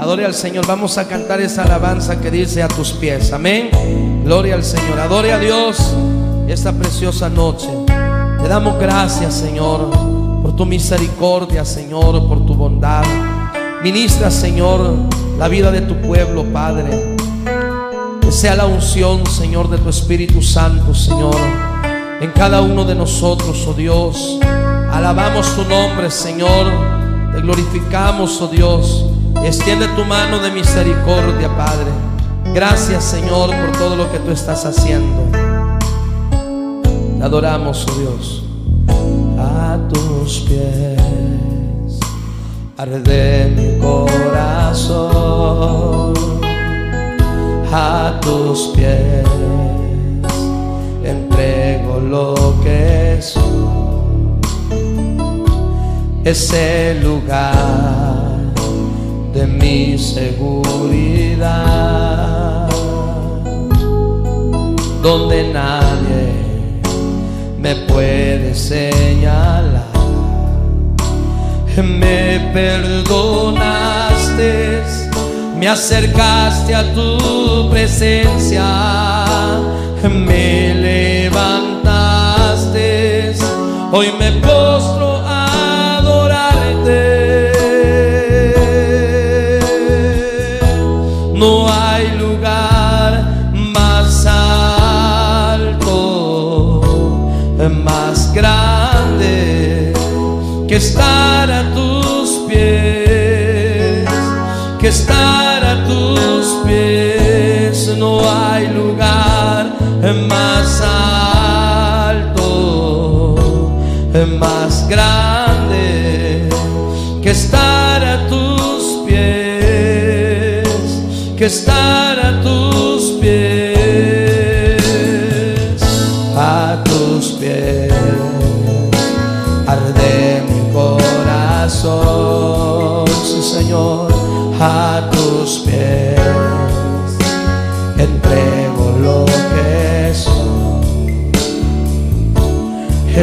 Adore al Señor. Vamos a cantar esa alabanza que dice a tus pies. Amén. Gloria al Señor. Adore a Dios esta preciosa noche. Te damos gracias, Señor, por tu misericordia, Señor, por tu bondad. Ministra, Señor, la vida de tu pueblo, Padre. Que sea la unción, Señor, de tu Espíritu Santo, Señor, en cada uno de nosotros, oh Dios. Alabamos tu nombre, Señor. Te glorificamos, oh Dios. Extiende tu mano de misericordia, Padre. Gracias, Señor, por todo lo que tú estás haciendo. Te adoramos, oh Dios. A tus pies arde mi corazón. A tus pies entrego lo que soy. Ese lugar de mi seguridad, donde nadie me puede señalar. Me perdonaste, me acercaste a tu presencia, me levantaste, hoy me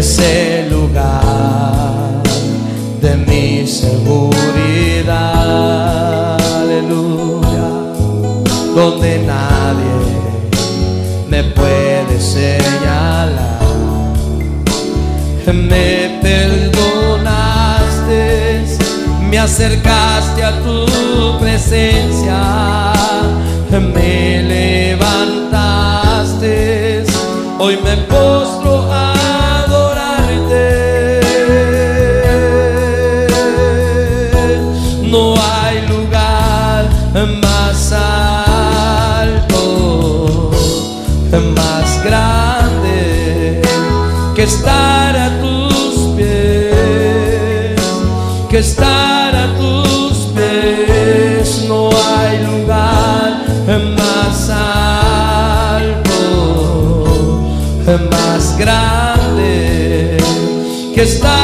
ese lugar de mi seguridad, aleluya, donde nadie me puede señalar. Me perdonaste, me acercaste a tu presencia, me levantaste, hoy me postro a estar a tus pies, que estar a tus pies. No hay lugar más alto, más grande que estar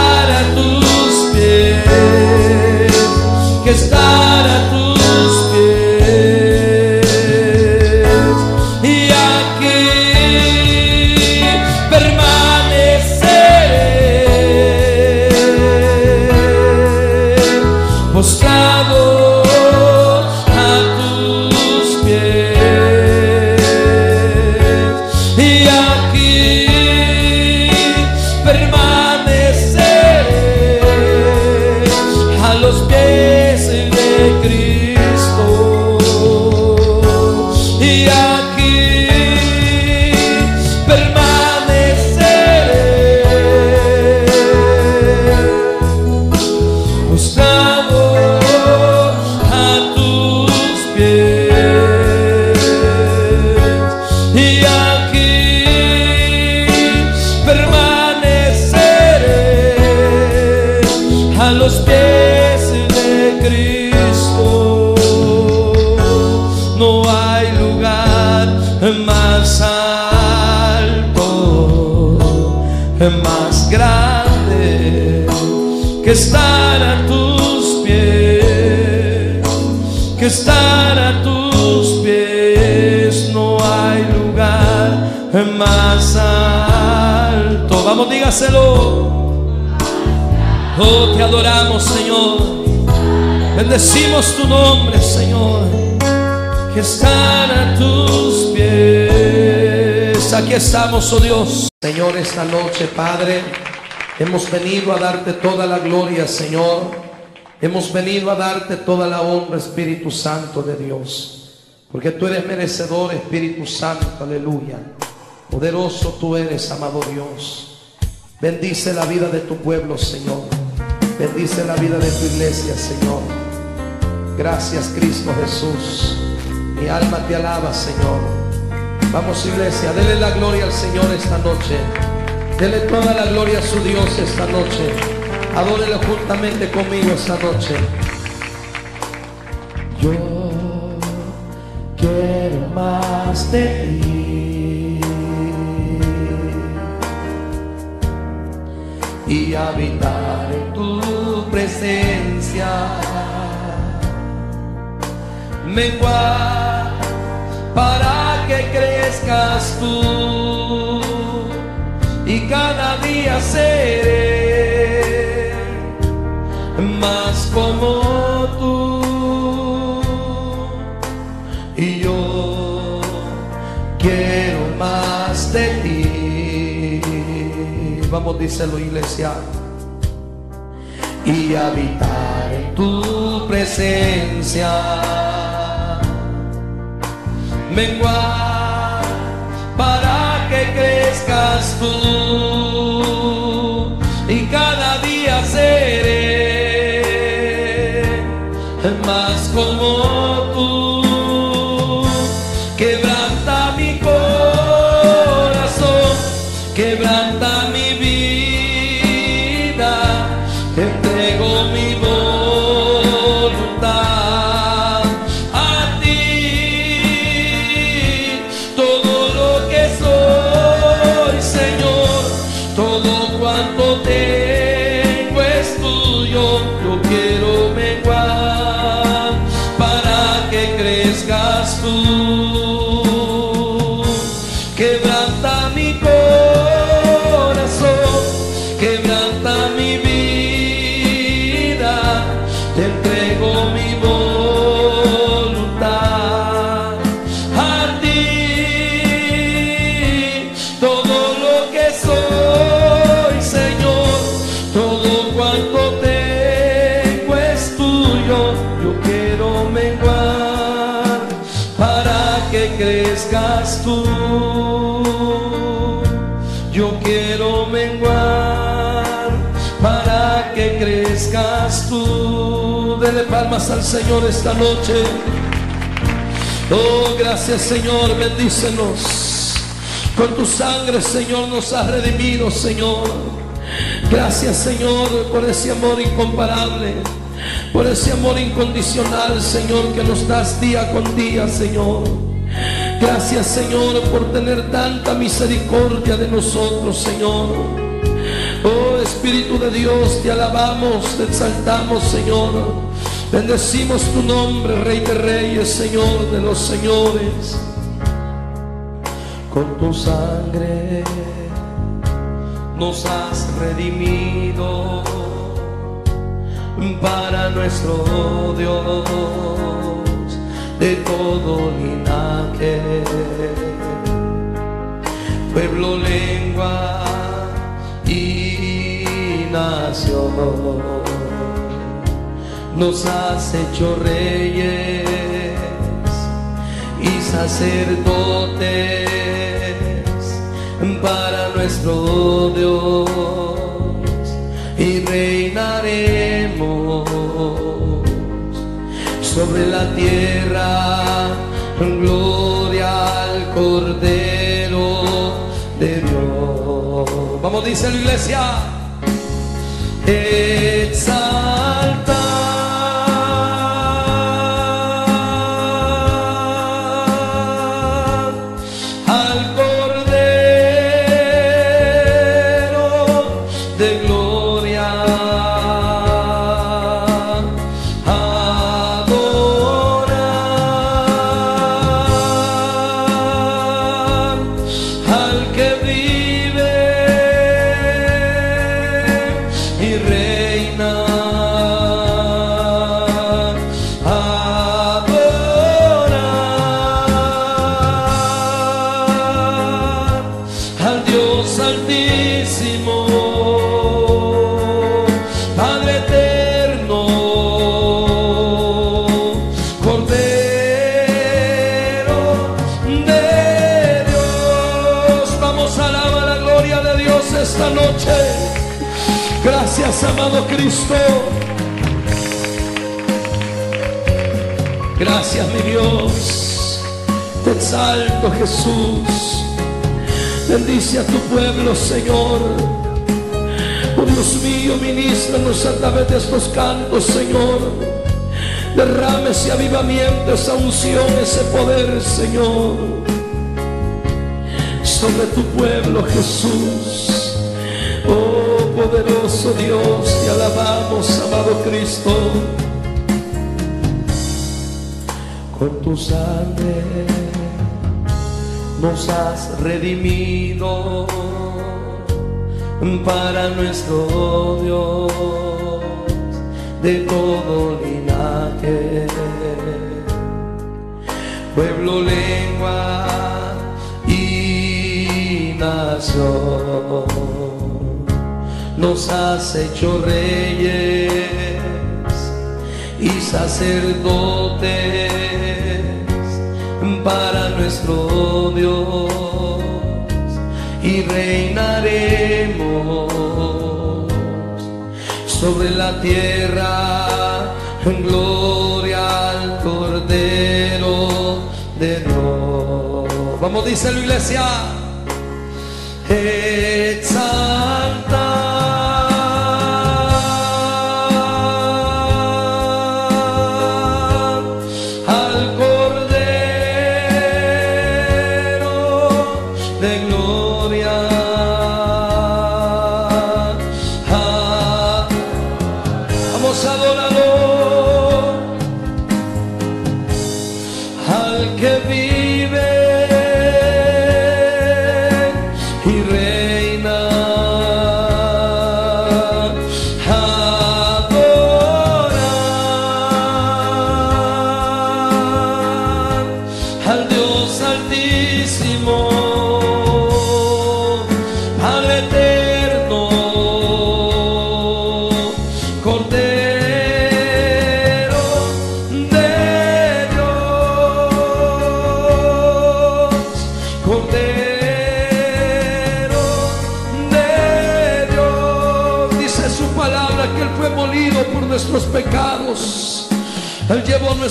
que estar a tus pies. No hay lugar más alto. Vamos, dígaselo. Oh, te adoramos, Señor. Bendecimos tu nombre, Señor, que están a tus pies. Aquí estamos, oh Dios. Señor, esta noche, Padre, hemos venido a darte toda la gloria, Señor. Hemos venido a darte toda la honra, Espíritu Santo de Dios. Porque tú eres merecedor, Espíritu Santo, aleluya. Poderoso tú eres, amado Dios. Bendice la vida de tu pueblo, Señor. Bendice la vida de tu iglesia, Señor. Gracias, Cristo Jesús. Mi alma te alaba, Señor. Vamos, iglesia, dele la gloria al Señor esta noche. Dele toda la gloria a su Dios esta noche. Adórelo juntamente conmigo esta noche. Yo quiero más de ti y habitar en tu presencia. Mengua para que crezcas tú y cada día seré como tú. Y yo quiero más de ti. Vamos díselo iglesia. Y habitar en tu presencia. Menguar para que crezcas tú. Y cada día seré al Señor esta noche Oh, gracias Señor, bendícenos. Con tu sangre, Señor, nos has redimido, Señor. Gracias, Señor, por ese amor incomparable, por ese amor incondicional, Señor, que nos das día con día, Señor. Gracias, Señor, por tener tanta misericordia de nosotros, Señor. Oh Espíritu de Dios, te alabamos, te exaltamos, Señor. Bendecimos tu nombre, Rey de Reyes, Señor de los Señores. Con tu sangre nos has redimido para nuestro Dios de todo linaje, pueblo, lengua y nación nos has hecho reyes y sacerdotes para nuestro Dios. Y reinaremos sobre la tierra. Gloria al Cordero de Dios. Vamos dice la iglesia Derrame ese avivamiento, esa unción, ese poder, Señor. Sobre tu pueblo, Jesús. Oh poderoso Dios, te alabamos, amado Cristo. Con tu sangre nos has redimido para nuestro Dios de todo pueblo, lengua y nación. Nos has hecho reyes y sacerdotes para nuestro Dios y reinaremos sobre la tierra gloria al Cordero de Dios. Vamos, dice la iglesia, exalta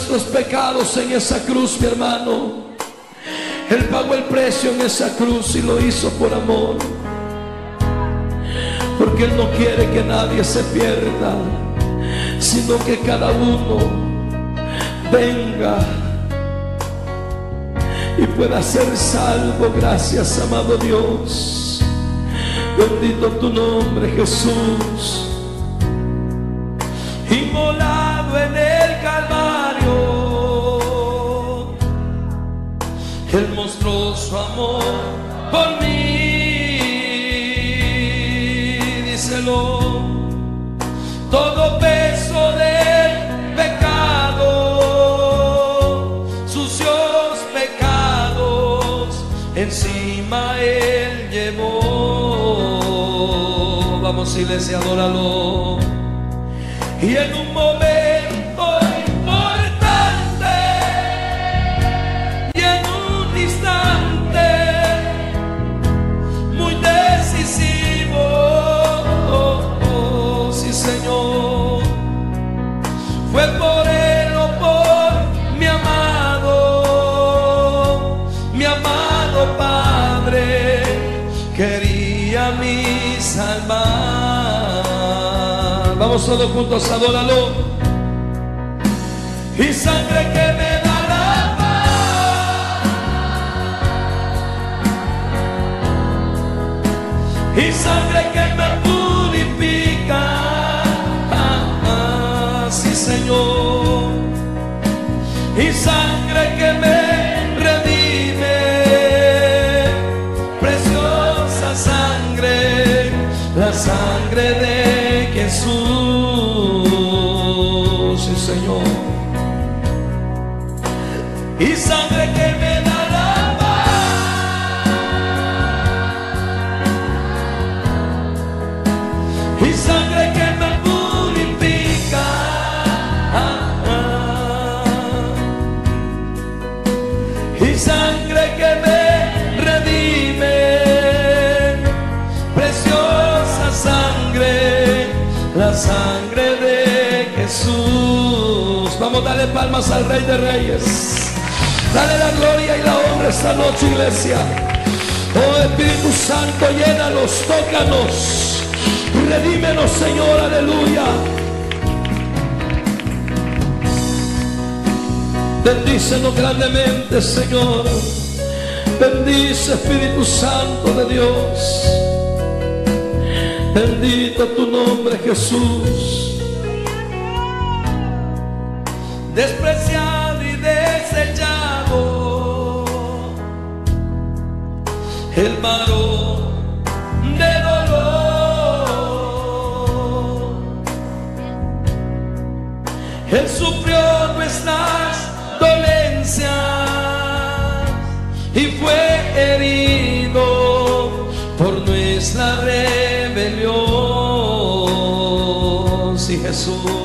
nuestros pecados en esa cruz, mi hermano. Él pagó el precio en esa cruz y lo hizo por amor. Porque Él no quiere que nadie se pierda, sino que cada uno venga y pueda ser salvo. Gracias, amado Dios. Bendito tu nombre, Jesús. Inmolado por mí. Díselo, todo peso del pecado, sucios pecados, encima Él llevó. Vamos, iglesia, adóralo. Por él o por mi amado, mi amado Padre, quería mi salvar. Vamos todos juntos, adóralo. Y sangre que Y sangre Al Rey de Reyes. Dale la gloria y la honra esta noche, iglesia. Oh Espíritu Santo, llénanos, tócanos. Redímenos, Señor, aleluya. Bendícenos grandemente, Señor. Bendice, Espíritu Santo de Dios. Bendito tu nombre, Jesús. Despreciado y desechado. El varón de dolor. Él sufrió nuestras dolencias y fue herido por nuestra rebelión. Sí, Jesús,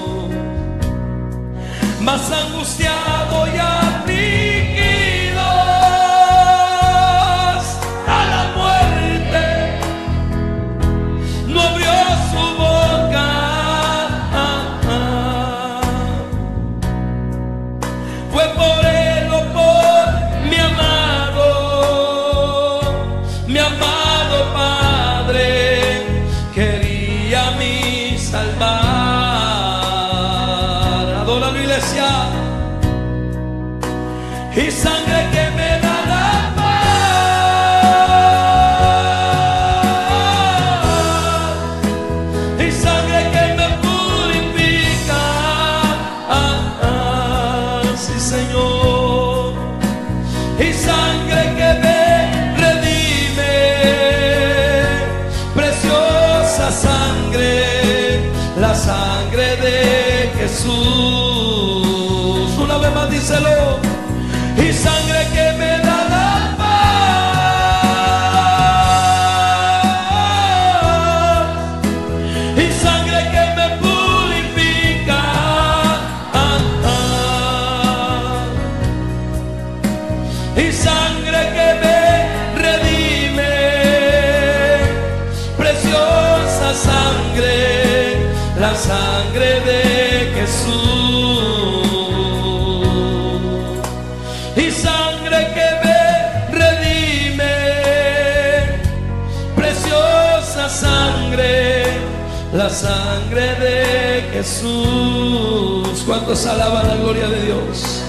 Jesús. ¿Cuántos alaban la gloria de Dios?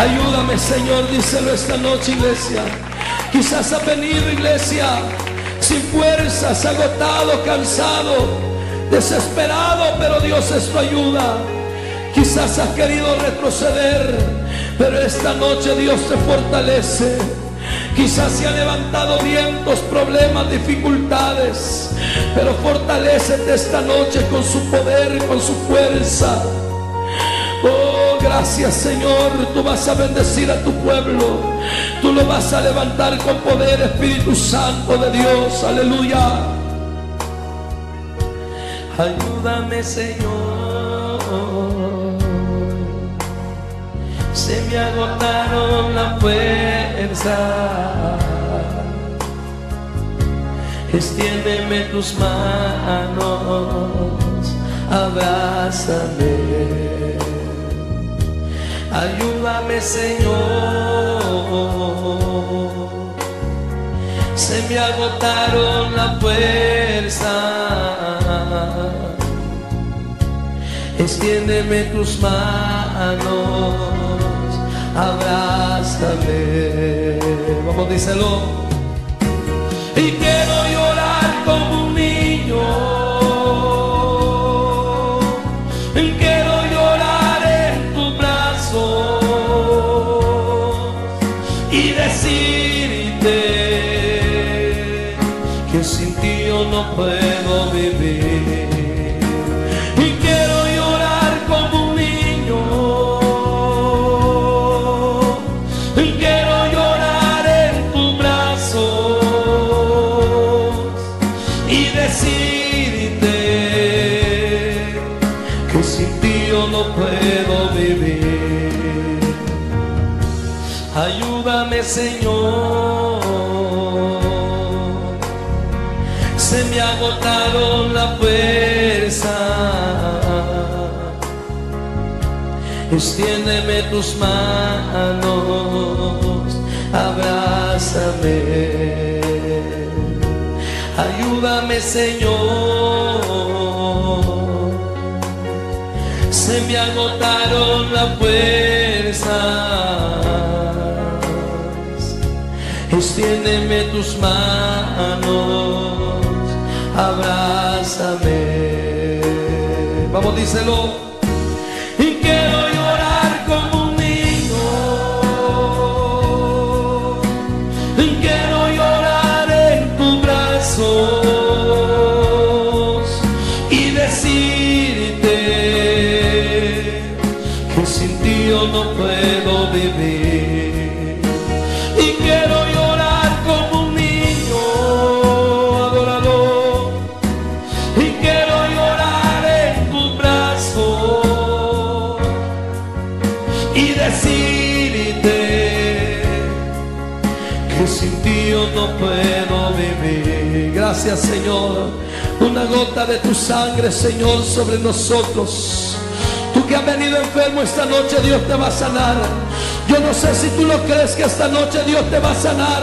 Ayúdame, Señor, díselo esta noche, iglesia. Quizás ha venido, iglesia, sin fuerzas, agotado, cansado, desesperado, pero Dios es tu ayuda. Quizás has querido retroceder, pero esta noche Dios te fortalece. Quizás se han levantado vientos, problemas, dificultades, pero fortalecete esta noche con su poder, con su fuerza. Oh, gracias Señor, tú vas a bendecir a tu pueblo, tú lo vas a levantar con poder, Espíritu Santo de Dios, aleluya. Ayúdame Señor, se me agotaron la fuerza. Extiéndeme tus manos, abrázame. Ayúdame Señor, se me agotaron la fuerza. Extiéndeme tus manos, abrázame. Vamos, díselo. Y quiero extiéndeme tus manos, abrázame, ayúdame Señor. Se me agotaron las fuerzas extiéndeme tus manos, abrázame. Vamos, díselo. Señor. Una gota de tu sangre, Señor, sobre nosotros. Tú que has venido enfermo esta noche, Dios te va a sanar. Yo no sé si tú lo crees que esta noche Dios te va a sanar.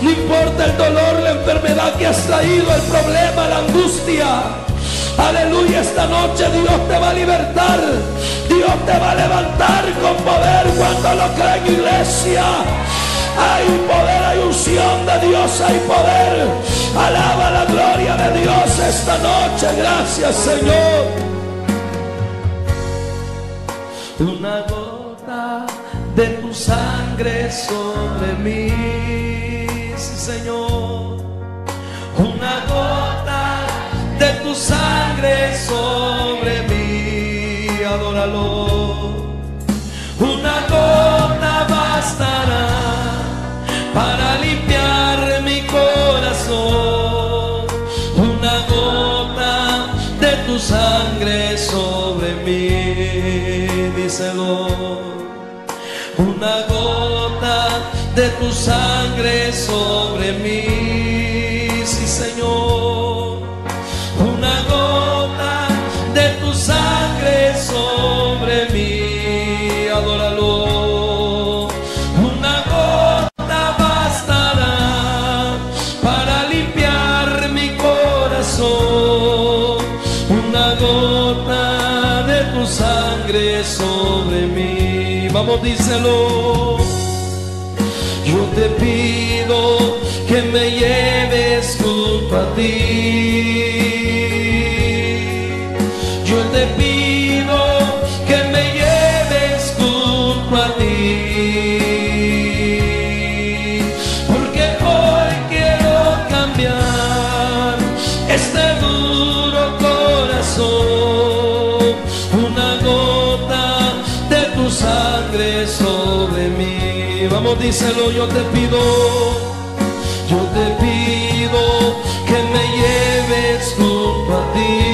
No importa el dolor, la enfermedad que has traído, el problema, la angustia. Aleluya, esta noche Dios te va a libertar. Dios te va a levantar con poder cuando lo creen iglesia. Hay poder, hay unción de Dios, hay poder. Alaba la gloria de Dios esta noche. Gracias Señor. Una gota de tu sangre sobre mí, Señor. Una gota de tu sangre sobre mí, adóralo. Una gota bastará Una gota de tu sangre sobre díselo. Yo te pido que me lleves junto a ti. Sobre mí. Vamos, díselo, yo te pido. Yo te pido que me lleves junto a ti.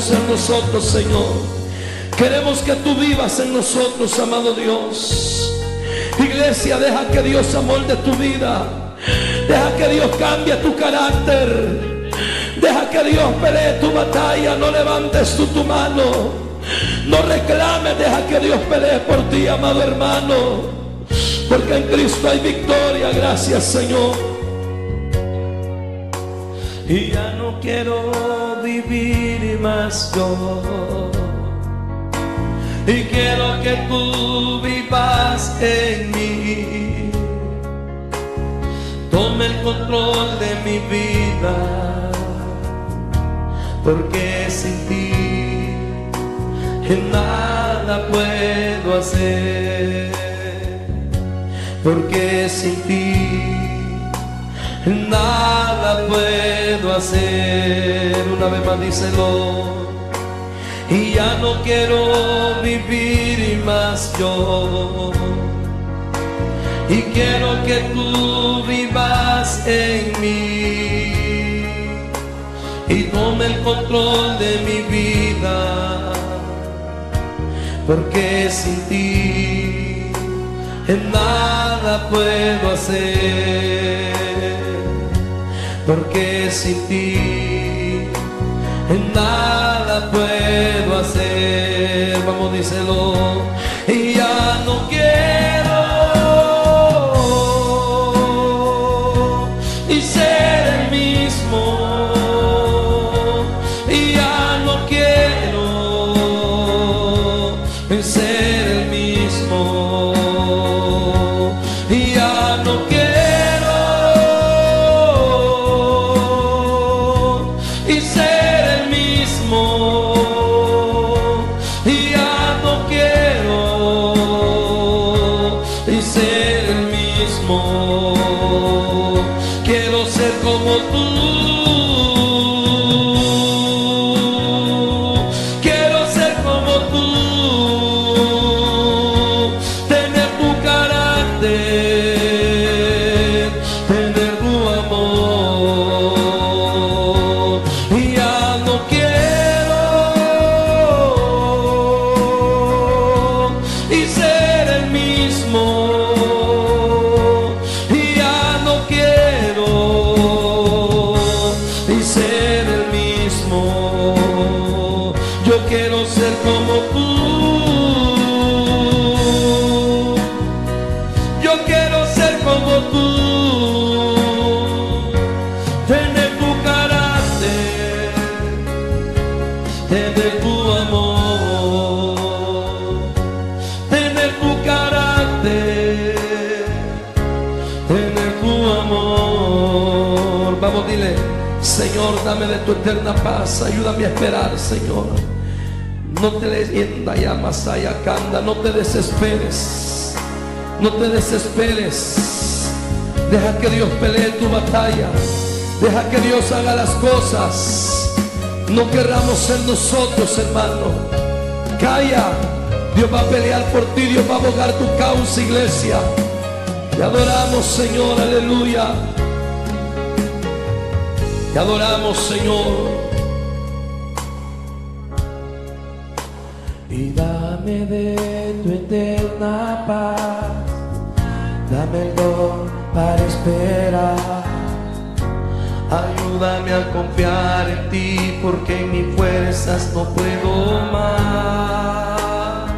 Ser nosotros, Señor. Queremos que tú vivas en nosotros, amado Dios. Iglesia, deja que Dios amolde tu vida. Deja que Dios cambie tu carácter. Deja que Dios pelee tu batalla. No levantes tú tu mano. No reclames. Deja que Dios pelee por ti, amado hermano. Porque en Cristo hay victoria. Gracias, Señor. Y ya no quiero vivir yo. Y quiero que tú vivas en mí. Tome el control de mi vida. Porque sin ti en nada puedo hacer. Porque sin ti nada puedo hacer. Una vez más díselo. Y ya no quiero vivir más yo. y quiero que tú vivas en mí y tome el control de mi vida, porque sin ti en nada puedo hacer, porque sin ti en nada puedo hacer, vamos díselo, tu eterna paz, ayúdame a esperar, Señor. No te canda, no te desesperes, no te desesperes. Deja que Dios pelee tu batalla, deja que Dios haga las cosas. No querramos ser nosotros, hermano. Calla. Dios va a pelear por ti, Dios va a abogar tu causa, iglesia. Te adoramos, Señor, aleluya. Te adoramos, Señor. Y dame de tu eterna paz, dame el don para esperar. Ayúdame a confiar en ti porque en mis fuerzas no puedo más.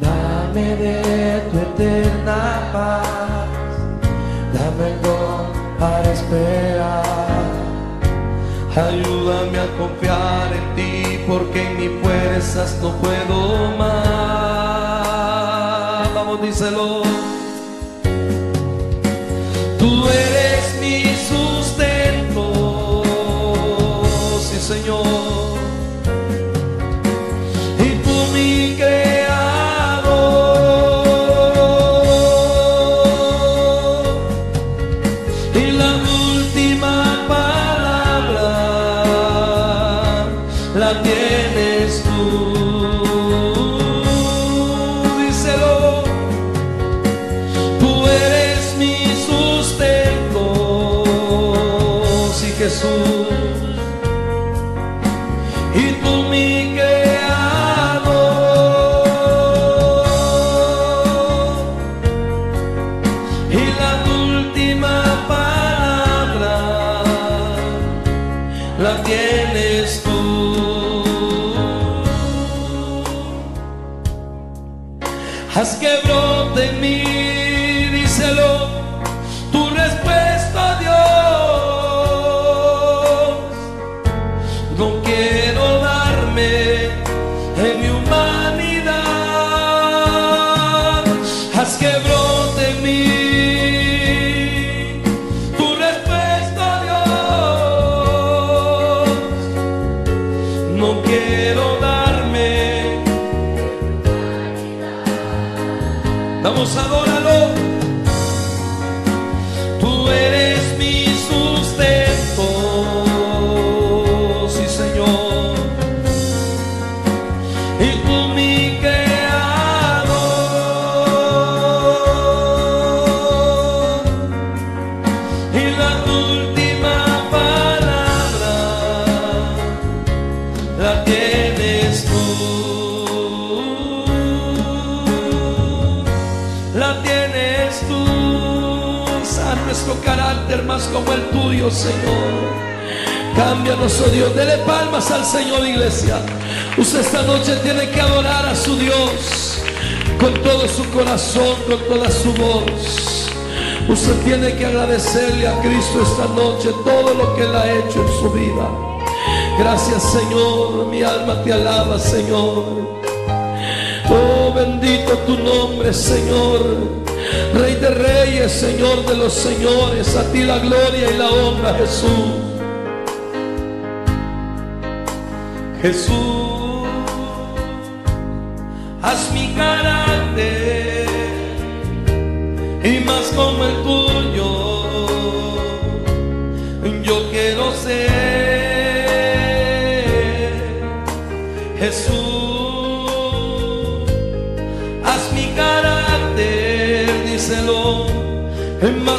Dame de tu eterna paz, dame el don para esperar. Ayúdame a confiar en ti porque en mis fuerzas no puedo más. Vamos, díselo. Señor. Cámbianos, oh Dios. Dele palmas al Señor, iglesia. Usted esta noche tiene que adorar a su Dios con todo su corazón, con toda su voz. Usted tiene que agradecerle a Cristo esta noche todo lo que Él ha hecho en su vida. Gracias Señor, mi alma te alaba Señor. Oh, bendito tu nombre Señor. Rey de reyes, Señor de los señores, a ti la gloria y la honra Jesús. Jesús, haz mi carácter y más como el tuyo. Yo quiero ser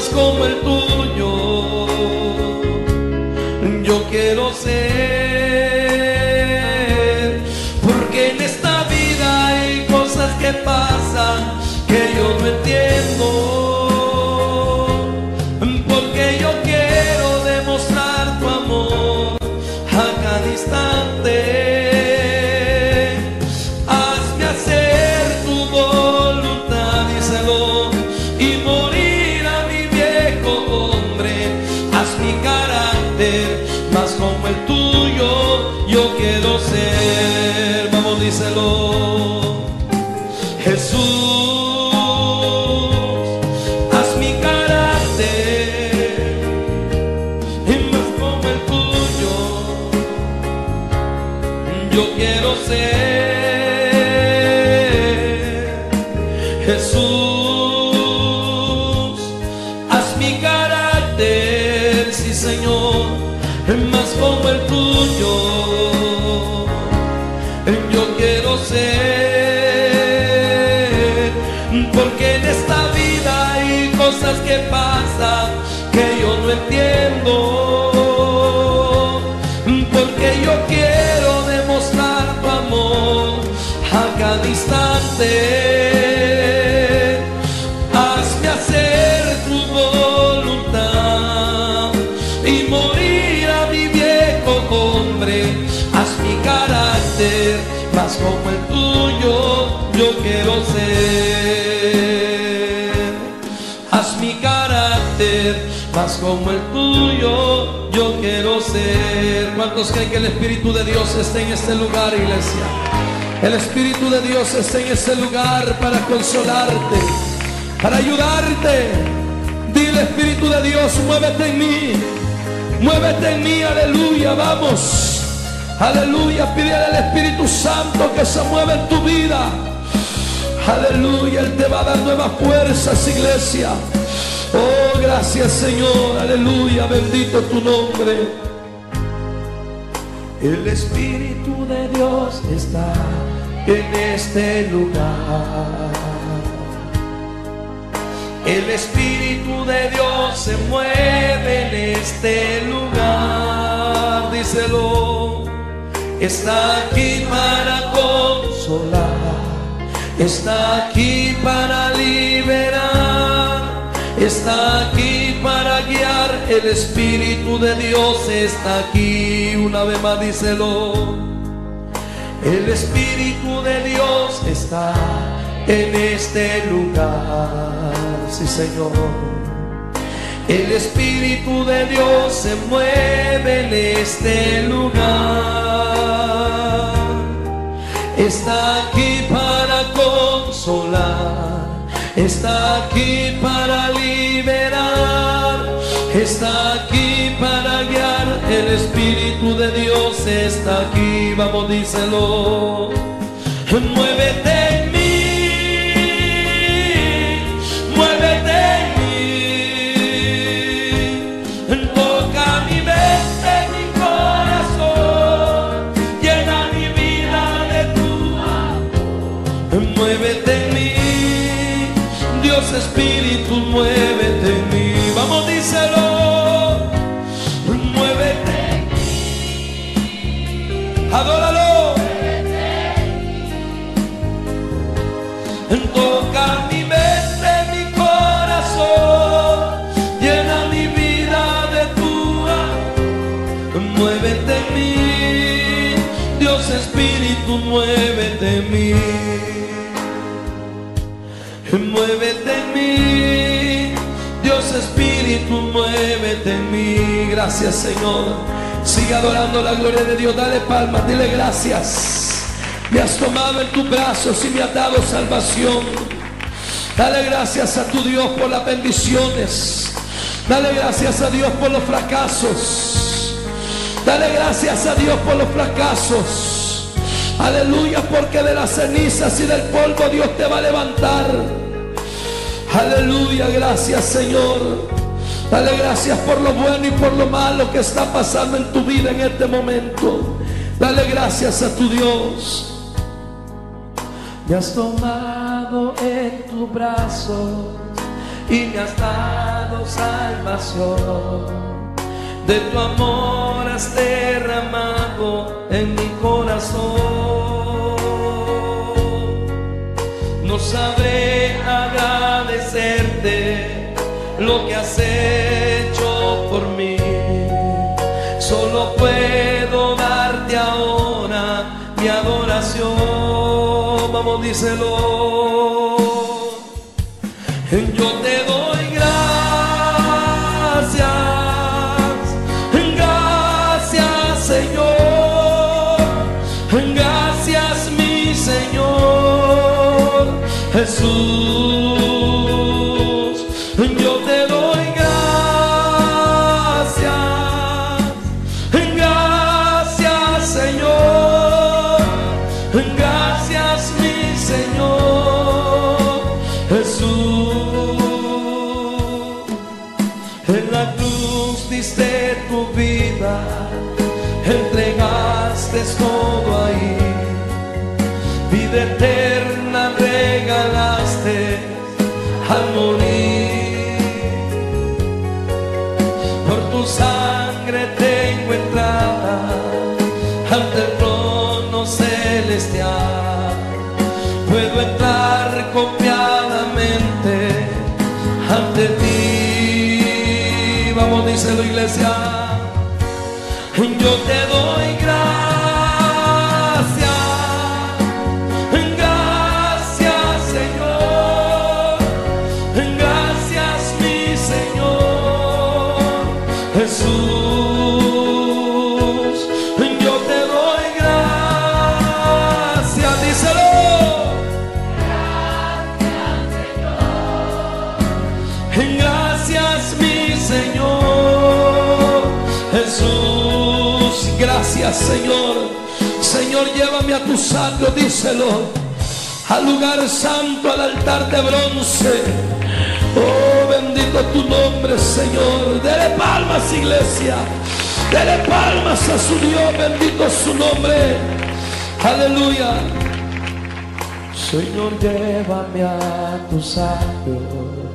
como el tuyo. Yo quiero ser, como el tuyo, yo quiero ser. ¿Cuántos creen que el Espíritu de Dios está en este lugar, iglesia? El Espíritu de Dios está en este lugar para consolarte, para ayudarte. Dile Espíritu de Dios, muévete en mí, muévete en mí, aleluya, vamos. Aleluya, pide al Espíritu Santo que se mueva en tu vida. Aleluya, Él te va a dar nuevas fuerzas, iglesia. Oh, gracias Señor, aleluya, bendito tu nombre. El Espíritu de Dios está en este lugar. El Espíritu de Dios se mueve en este lugar, díselo. Está aquí para consolar, está aquí para liberar, está aquí para guiar. El Espíritu de Dios está aquí, una vez más díselo. El Espíritu de Dios está en este lugar, sí Señor. El Espíritu de Dios se mueve en este lugar. Está aquí para consolar, está aquí para liberar, está aquí para guiar. El Espíritu de Dios está aquí, vamos, díselo. Muévete en mí, muévete en mí. Vamos, díselo. Muévete en mí. Adóralo. Toca mi mente, mi corazón, llena mi vida muévete en mí, Dios Espíritu, muévete en mí. Espíritu, muévete en mí. Gracias Señor. Sigue adorando la gloria de Dios. Dale palmas, dile gracias. Me has tomado en tus brazos y me has dado salvación. Dale gracias a tu Dios por las bendiciones. Dale gracias a Dios por los fracasos. Dale gracias a Dios por los fracasos. Aleluya, porque de las cenizas y del polvo Dios te va a levantar. Aleluya, gracias Señor. Dale gracias por lo bueno y por lo malo que está pasando en tu vida en este momento. Dale gracias a tu Dios. Me has tomado en tu brazo y me has dado salvación. De tu amor has derramado en mi corazón. No sabré agradecerte lo que has hecho por mí. Solo puedo darte ahora mi adoración. Vamos, díselo. Yo te doy al morir. Por tu sangre tengo entrada ante el trono celestial. Puedo entrar confiadamente ante ti. Vamos, díselo, iglesia. Yo te doy tu santo, díselo. Al lugar santo, al altar de bronce. Oh, bendito tu nombre, Señor. Dele palmas, iglesia. Dele palmas a su Dios. Bendito su nombre. Aleluya. Señor, llévame a tu santo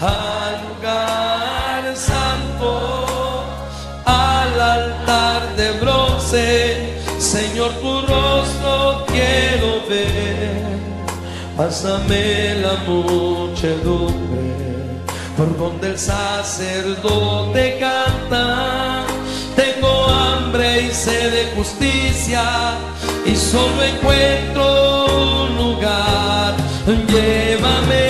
al lugar santo, al altar de bronce. Señor, tu quiero ver. Pásame la muchedumbre por donde el sacerdote canta. Tengo hambre y sed de justicia y solo encuentro un lugar. Llévame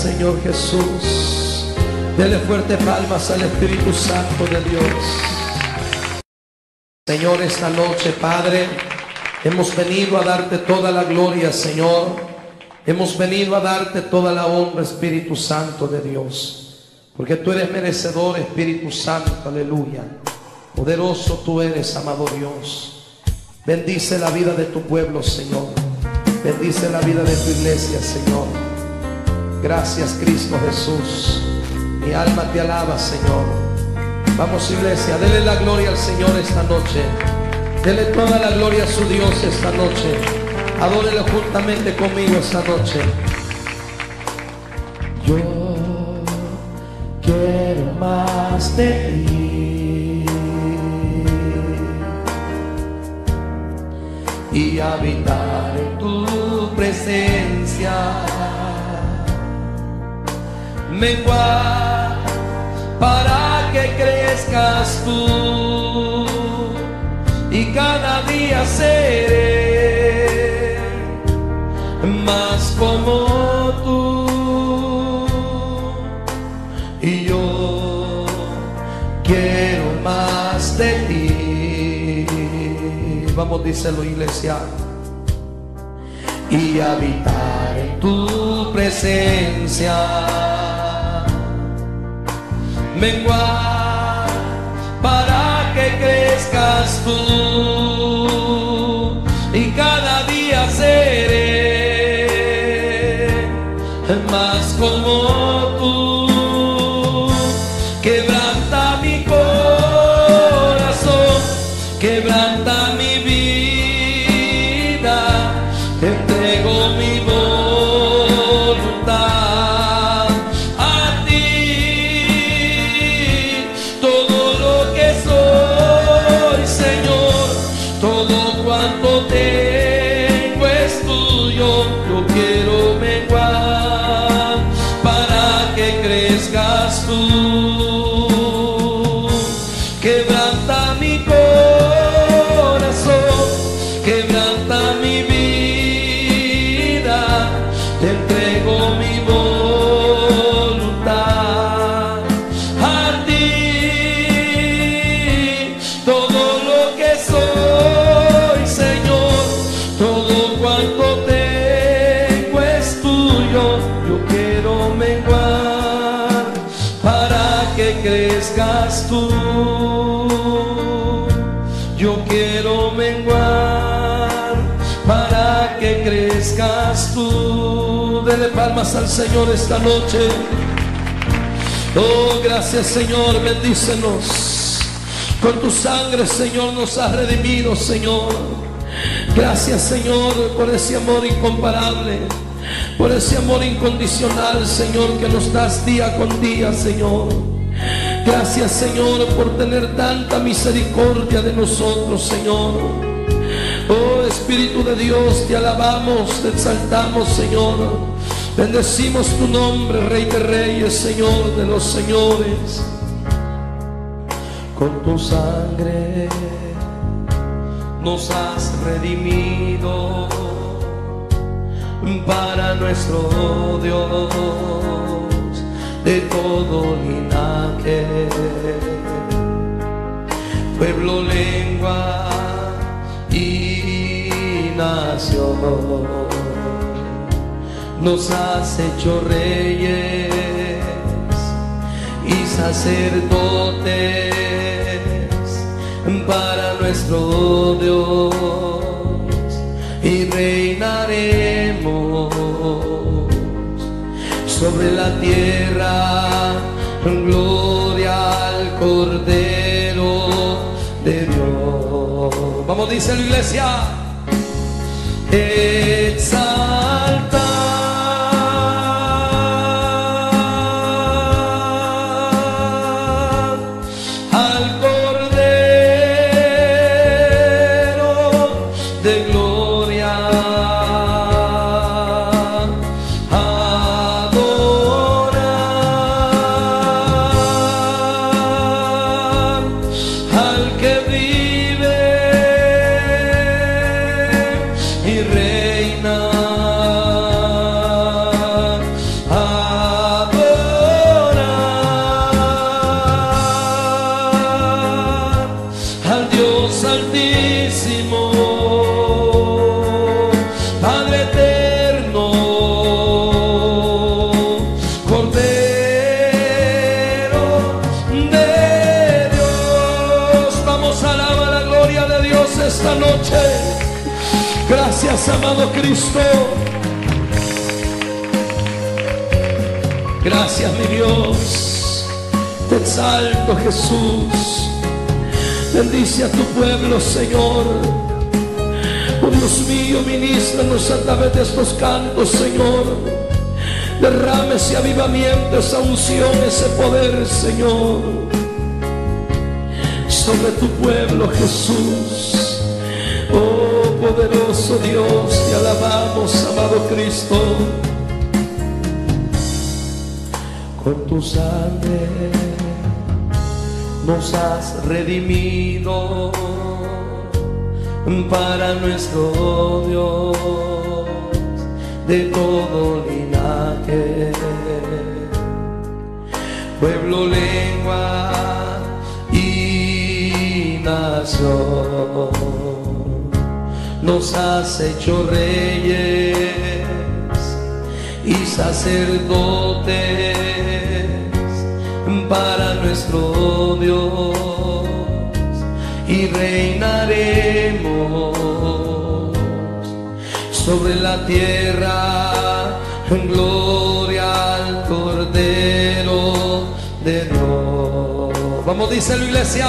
Señor Jesús. Dele fuerte palmas al Espíritu Santo de Dios. Señor, esta noche, Padre, hemos venido a darte toda la gloria, Señor. Hemos venido a darte toda la honra, Espíritu Santo de Dios. Porque tú eres merecedor, Espíritu Santo, aleluya. Poderoso tú eres, amado Dios. Bendice la vida de tu pueblo, Señor. Bendice la vida de tu iglesia, Señor. Gracias, Cristo Jesús. Mi alma te alaba, Señor. Vamos, iglesia, dele la gloria al Señor esta noche. Dele toda la gloria a su Dios esta noche. Adórelo juntamente conmigo esta noche. Yo quiero más de ti y habitar en tu presencia. Menguar para que crezcas tú. Y cada día seré más como tú. Y yo quiero más de ti. Vamos díselo iglesia. Y habitar en tu presencia menguar para que crezcas tú. Y cada día seré más como dele palmas al Señor esta noche Oh, gracias Señor, bendícenos. Con tu sangre, Señor, nos has redimido, Señor. Gracias, Señor, por ese amor incomparable, por ese amor incondicional, Señor, que nos das día con día, Señor. Gracias, Señor, por tener tanta misericordia de nosotros, Señor. Oh Espíritu de Dios, te alabamos, te exaltamos, Señor. Bendecimos tu nombre, Rey de Reyes, Señor de los Señores. Con tu sangre nos has redimido para nuestro Dios de todo linaje, pueblo, lengua y nación nos has hecho reyes y sacerdotes para nuestro Dios. Y reinaremos sobre la tierra. Gloria al Cordero de Dios. Vamos dice la iglesia. Exalta Cristo. Gracias, mi Dios. Te exalto, Jesús. Bendice a tu pueblo, Señor. Oh Dios mío, ministranos a través de estos cantos, Señor. Derrame ese avivamiento, esa unción, ese poder, Señor. Sobre tu pueblo, Jesús. Poderoso Dios, te alabamos, amado Cristo con tu sangre nos has redimido para nuestro Dios de todo linaje, pueblo, lengua y nación. Nos has hecho reyes y sacerdotes para nuestro Dios. Y reinaremos sobre la tierra. En gloria al Cordero de Dios. Vamos, dice la iglesia,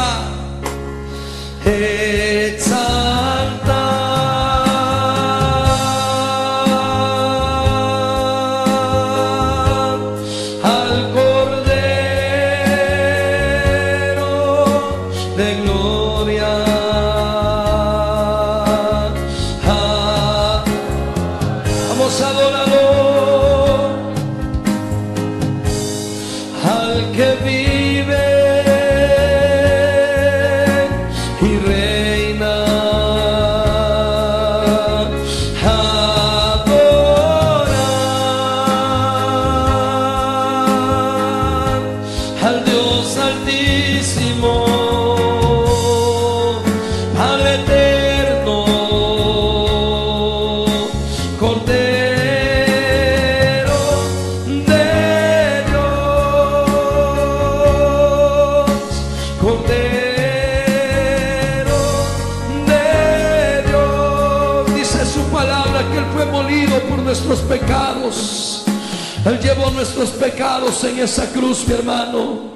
nuestros pecados en esa cruz, mi hermano.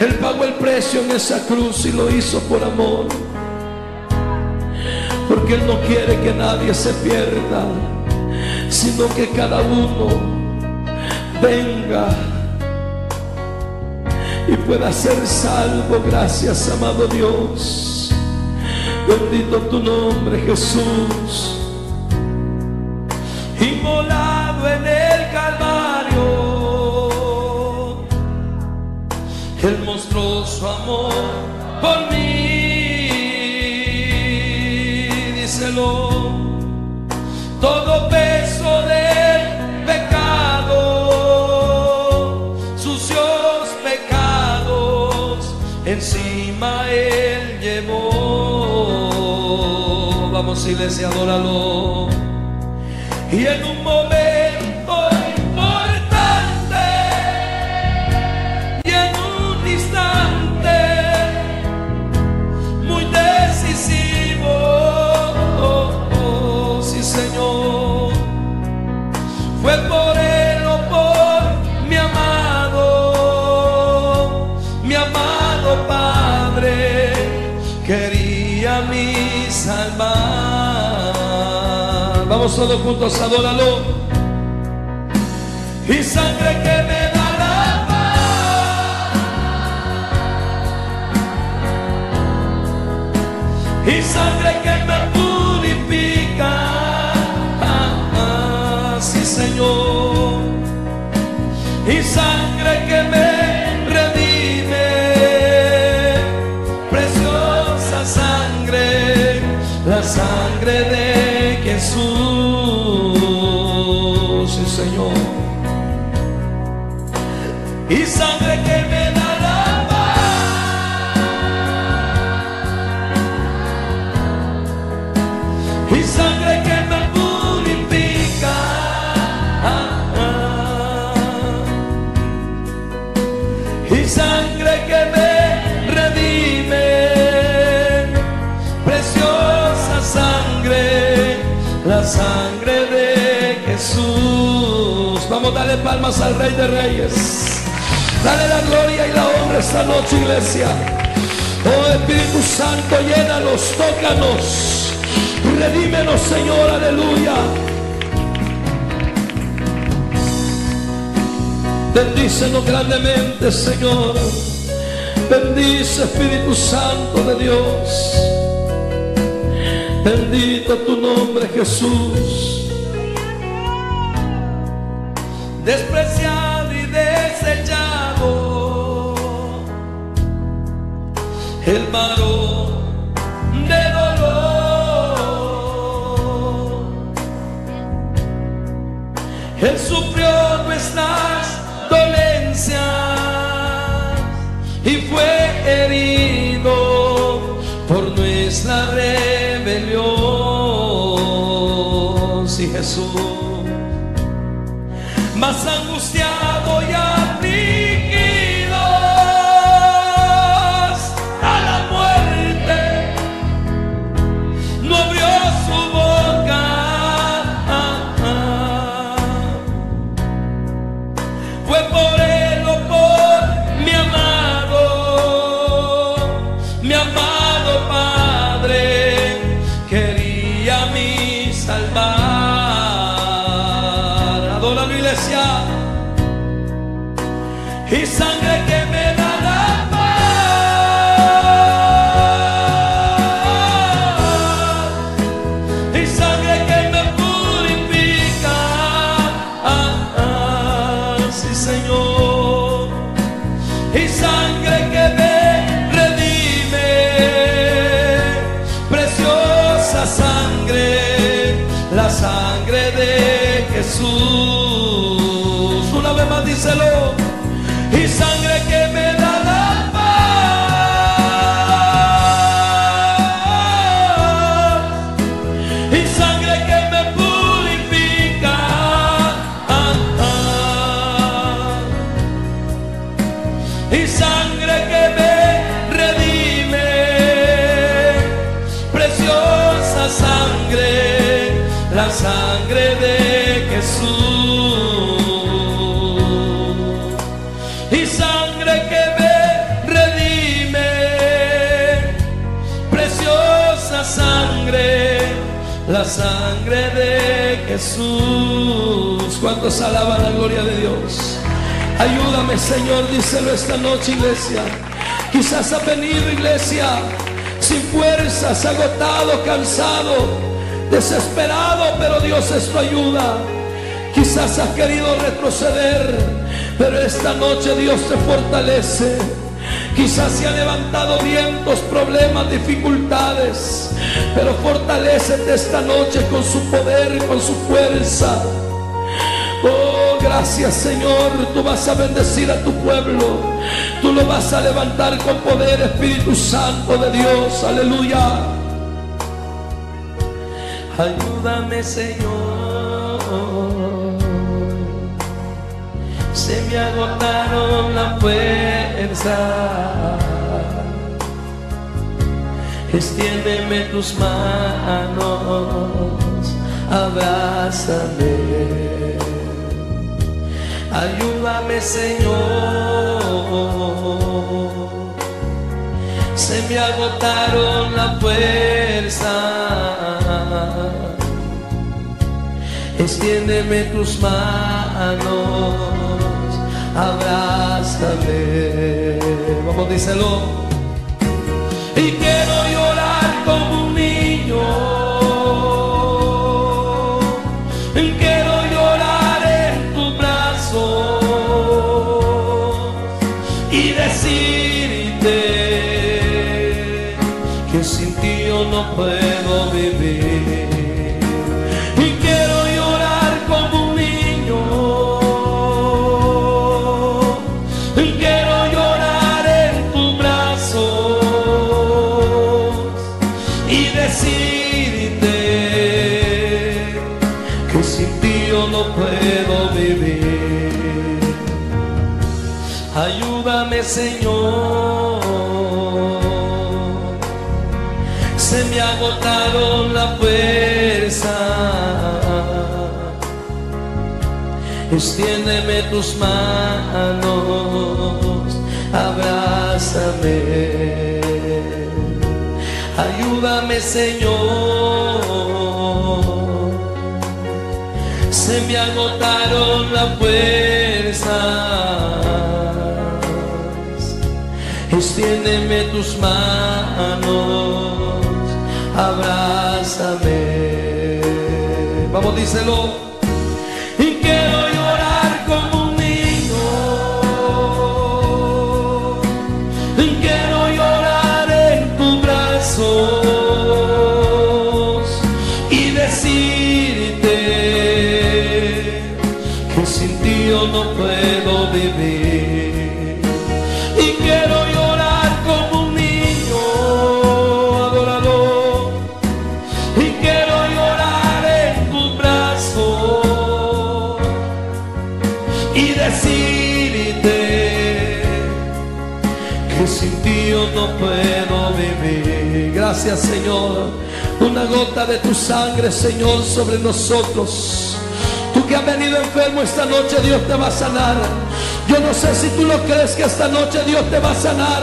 Él pagó el precio en esa cruz y lo hizo por amor. Porque Él no quiere que nadie se pierda, sino que cada uno venga y pueda ser salvo. Gracias, amado Dios. Bendito tu nombre, Jesús. Su amor por mí. Díselo, todo peso del pecado, sucios pecados, encima Él llevó. Vamos, iglesia, adóralo. Y en un todos juntos, adóralo. Vamos a darle palmas al Rey de Reyes. Dale la gloria y la honra esta noche, iglesia. Oh Espíritu Santo, llénanos, tócanos. Redímenos, Señor, aleluya. Bendícenos grandemente, Señor. Bendice, Espíritu Santo de Dios. Bendito tu nombre, Jesús. Y fue herido por nuestra rebelión. Sí, Jesús, Jesús. ¿Cuántos alaban la gloria de Dios? Ayúdame, Señor, díselo esta noche, iglesia. Quizás ha venido, iglesia, sin fuerzas, agotado, cansado, desesperado, pero Dios es tu ayuda. Quizás has querido retroceder, pero esta noche Dios te fortalece. Quizás se han levantado vientos, problemas, dificultades, pero fortalecete esta noche con su poder con su fuerza. Oh, gracias Señor, tú vas a bendecir a tu pueblo, tú lo vas a levantar con poder, Espíritu Santo de Dios, aleluya. Ayúdame Señor, se me agotaron la fuerza. Extiéndeme tus manos, abrázame. Ayúdame, Señor. Se me agotaron la fuerza. Extiéndeme tus manos, abrázame. Vamos, díselo no puedo extiéndeme tus manos, abrázame, ayúdame Señor. Se me agotaron las fuerzas extiéndeme tus manos, abrázame. Vamos, díselo. De tu sangre Señor sobre nosotros. Tú que has venido enfermo esta noche, Dios te va a sanar. Yo no sé si tú lo crees que esta noche Dios te va a sanar.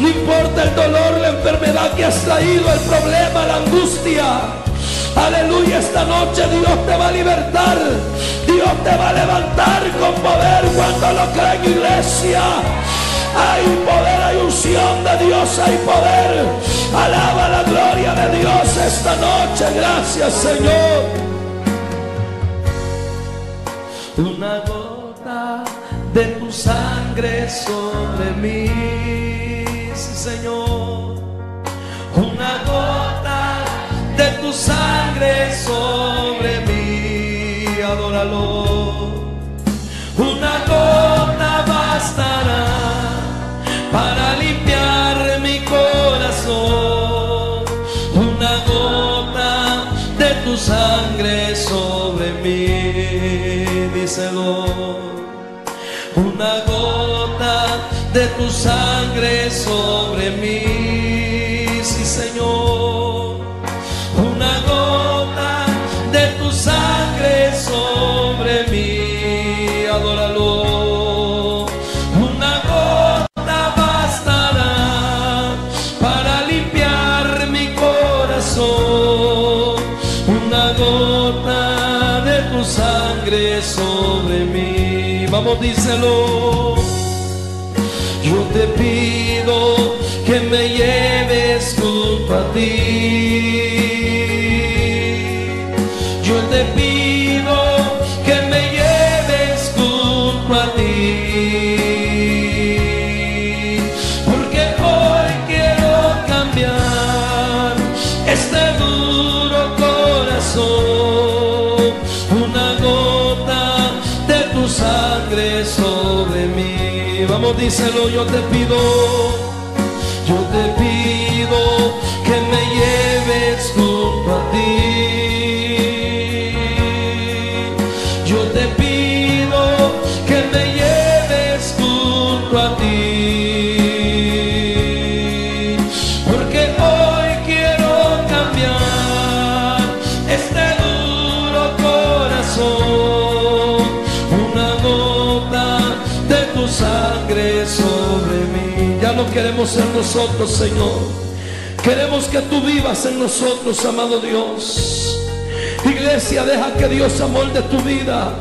No importa el dolor, la enfermedad que has traído, el problema, la angustia. Aleluya, esta noche Dios te va a libertar. Dios te va a levantar con poder cuando lo creen iglesia. Hay poder, hay unción de Dios, hay poder. Alaba la gloria de Dios esta noche. Gracias Señor. Una gota de tu sangre sobre mí, Señor. Una gota de tu sangre sobre Una gota de tu sangre Yo te pido que me lleves junto a ti. Porque hoy quiero cambiar este duro corazón. Una gota de tu sangre sobre mí. Vamos, díselo, yo te pido. Ser nosotros, Señor. Queremos que tú vivas en nosotros, amado Dios. Iglesia, deja que Dios amolde tu vida.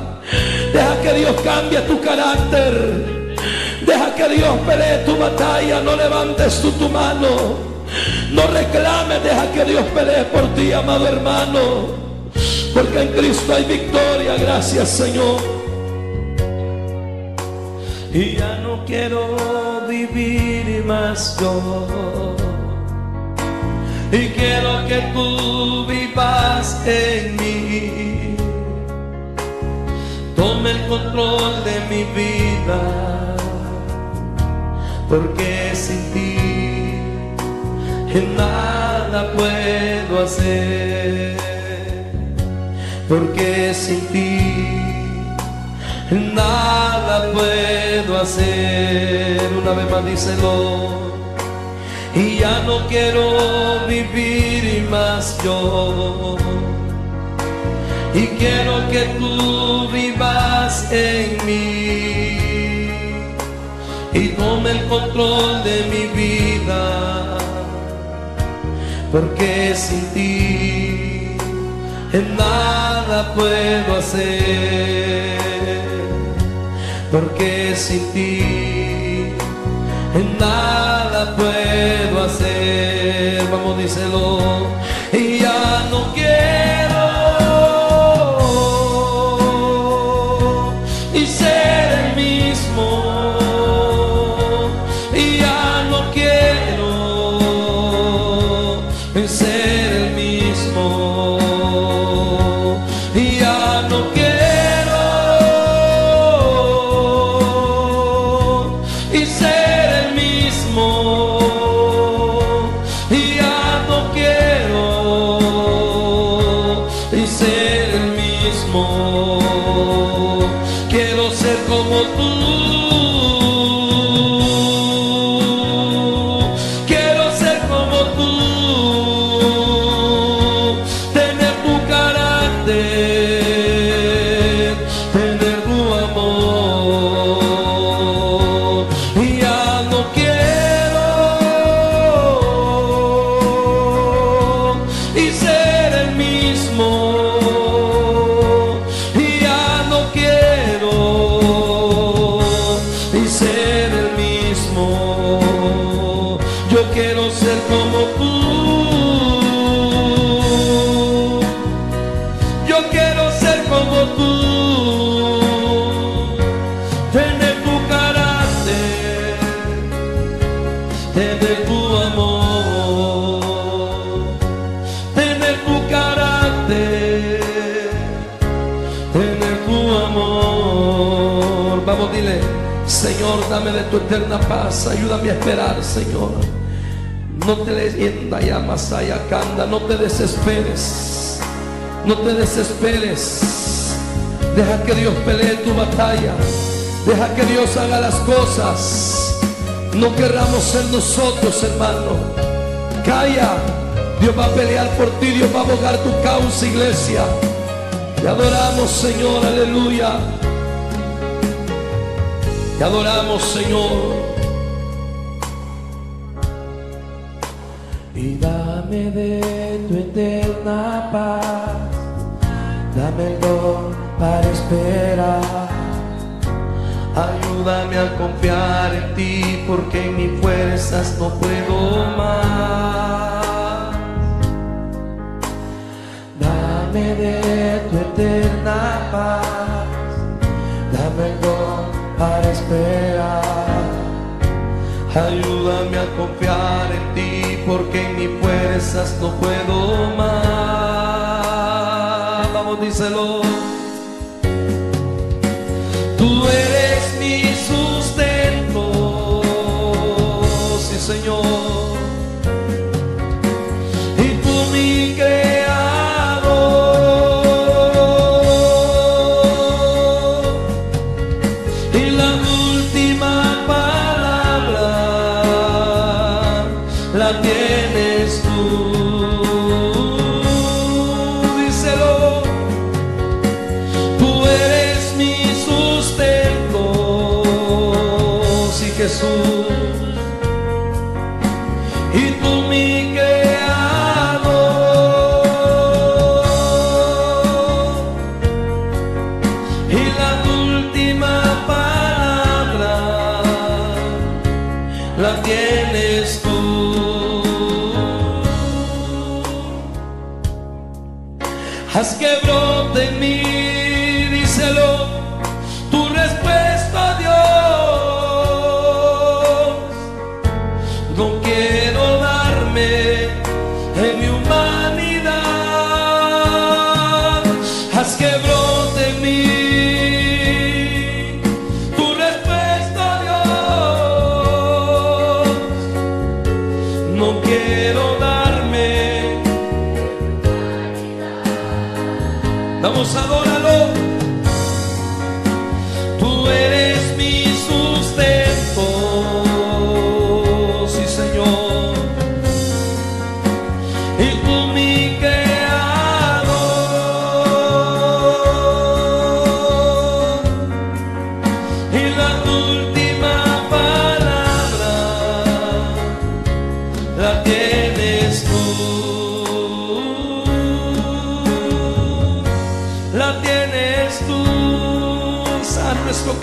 Deja que Dios cambie tu carácter. Deja que Dios pelee tu batalla. No levantes tú tu mano. No reclames. Deja que Dios pelee por ti, amado hermano. Porque en Cristo hay victoria. Gracias, Señor. Y ya no quiero vivir más yo. Y quiero que tú vivas en mí. Tome el control de mi vida. Porque sin ti nada puedo hacer. Porque sin ti nada puedo hacer. Una vez más díselo. Y ya no quiero vivir más yo. y quiero que tú vivas en mí y tome el control de mi vida, porque sin ti en nada puedo hacer, porque sin ti nada puedo hacer, vamos díselo, y ya no quiero tu eterna paz, ayúdame a esperar, Señor. No te canda, no te desesperes, no te desesperes. Deja que Dios pelee tu batalla, deja que Dios haga las cosas. No querramos ser nosotros, hermano. Calla. Dios va a pelear por ti. Dios va a abogar tu causa, iglesia. Te adoramos, Señor. Aleluya. Te adoramos, Señor. Y dame de tu eterna paz. Dame el don para esperar. Ayúdame a confiar en ti porque en mis fuerzas no puedo más. Dame de tu eterna paz, dame el don Ayúdame a confiar en ti porque en mis fuerzas no puedo más. Vamos, díselo.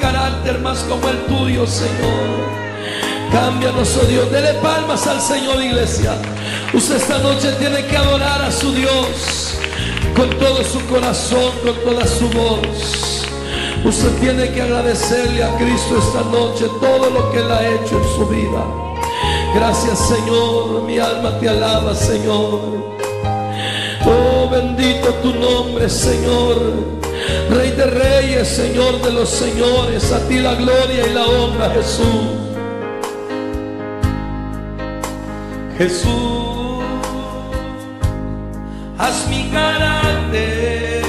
Carácter más como el tuyo, Señor. Cámbianos, oh Dios. Dele palmas al Señor, iglesia. Usted esta noche tiene que adorar a su Dios con todo su corazón, con toda su voz. Usted tiene que agradecerle a Cristo esta noche todo lo que Él ha hecho en su vida. Gracias Señor, mi alma te alaba Señor. Oh, bendito tu nombre Señor. Rey de reyes, Señor de los señores, a ti la gloria y la honra Jesús. Jesús, haz mi carácter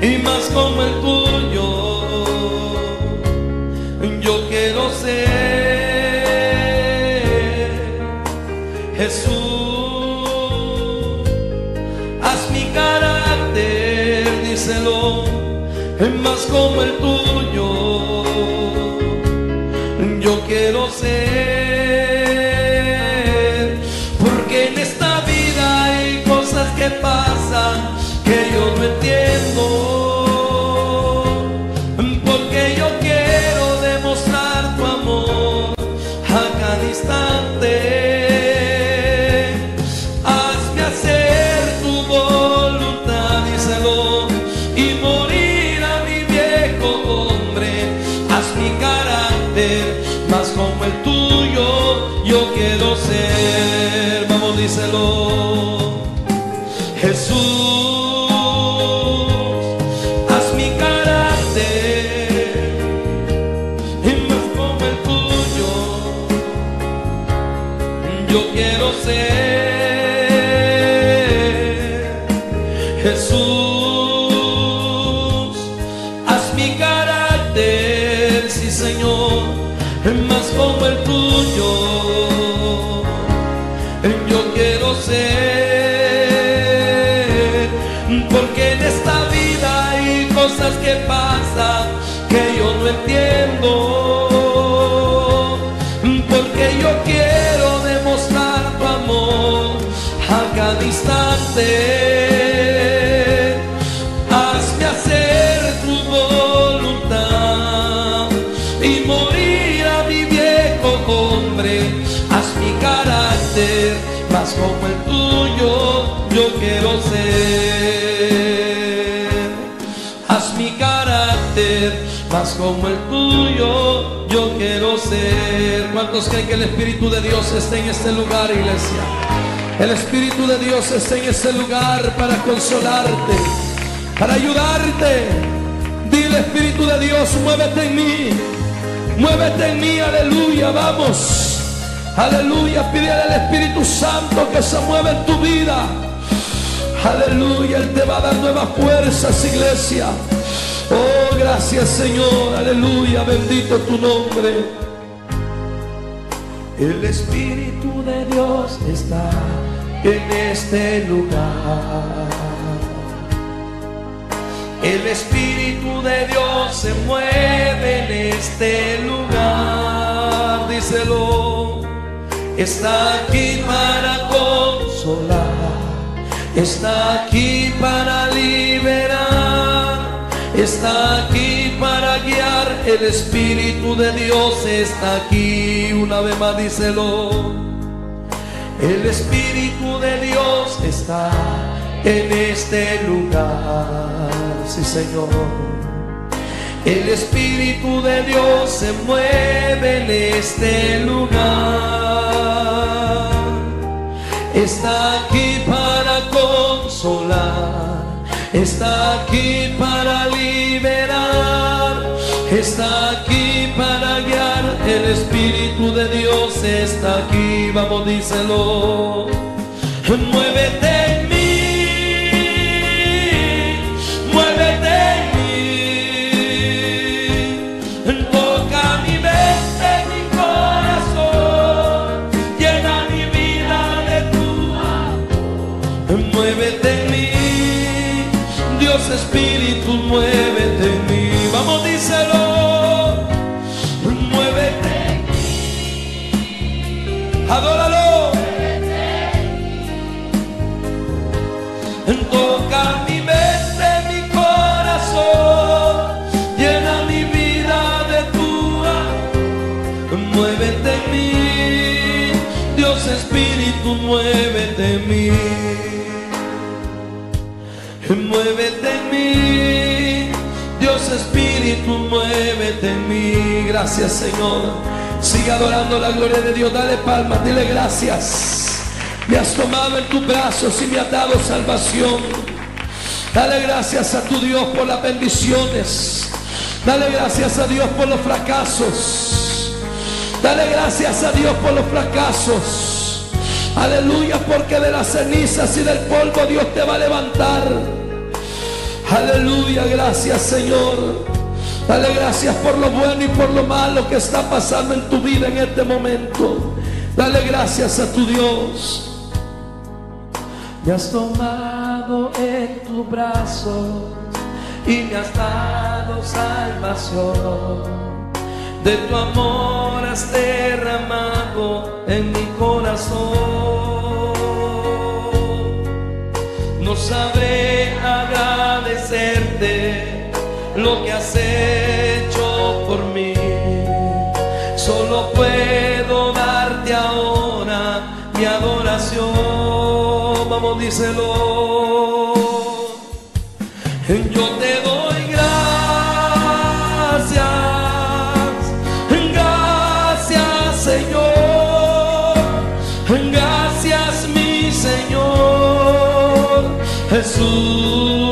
y más como el tuyo. Yo quiero ser como el tuyo. Yo quiero ser, porque en esta vida hay cosas que pasan que yo no Hazme hacer tu voluntad y morir a mi viejo hombre. Haz mi carácter más como el tuyo, yo quiero ser. Haz mi carácter más como el tuyo, yo quiero ser. ¿Cuántos creen que el Espíritu de Dios está en este lugar, iglesia? El Espíritu de Dios está en este lugar para consolarte, para ayudarte. Dile Espíritu de Dios, muévete en mí, muévete en mí, aleluya, vamos. Aleluya, pídele al Espíritu Santo que se mueva en tu vida. Aleluya, Él te va a dar nuevas fuerzas, iglesia. Oh, gracias Señor, aleluya, bendito tu nombre. El Espíritu de Dios está en este lugar. El Espíritu de Dios se mueve en este lugar. Díselo. Está aquí para consolar. Está aquí para liberar. Está aquí para guiar. El Espíritu de Dios está aquí. Una vez más díselo. El Espíritu de Dios está en este lugar. Sí, Señor. El Espíritu de Dios se mueve en este lugar. Está aquí para consolar. Está aquí para liberar. Está. Espíritu de Dios está aquí. Vamos, díselo. Muévete en mí. Muévete en mí. Toca mi mente, mi corazón. Llena mi vida de tu amor. Muévete en mí. Dios Espíritu, muévete Espíritu, muévete en mí. Muévete en mí. Dios Espíritu, muévete en mí. Gracias, Señor. Sigue adorando la gloria de Dios. Dale palmas, dile gracias. Me has tomado en tus brazos y me has dado salvación. Dale gracias a tu Dios por las bendiciones. Dale gracias a Dios por los fracasos. Dale gracias a Dios por los fracasos. Aleluya, porque de las cenizas y del polvo Dios te va a levantar. Aleluya, gracias Señor. Dale gracias por lo bueno y por lo malo que está pasando en tu vida en este momento. Dale gracias a tu Dios. Me has tomado en tu brazo y me has dado salvación. De tu amor has derramado en mi corazón. No sabré agradecerte lo que has hecho por mí. Solo puedo darte ahora mi adoración. Vamos, díselo. Yo Señor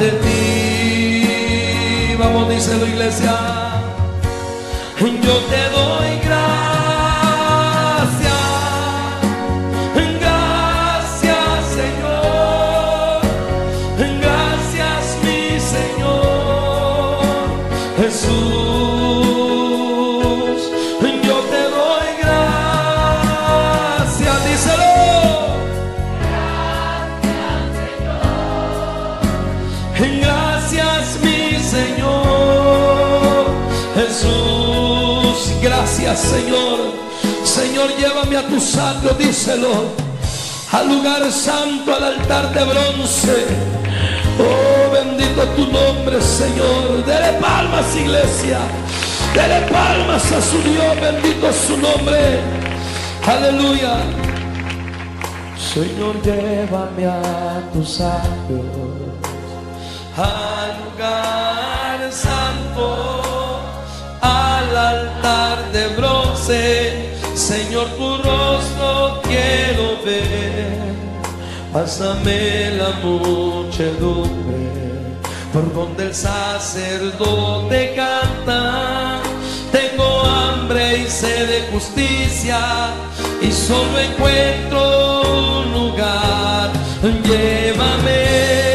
ante ti. Vamos, díselo, iglesia. Yo te doy gracias, Tu santo, díselo. Al lugar santo, al altar de bronce. Oh, bendito tu nombre, Señor. Dele palmas, iglesia. Dele palmas a su Dios. Bendito su nombre. Aleluya. Señor, llévame a tu santo al lugar santo, al altar de bronce. Señor, tu rostro quiero ver. Pásame la muchedumbre por donde el sacerdote canta. Tengo hambre y sed de justicia y solo encuentro un lugar. Llévame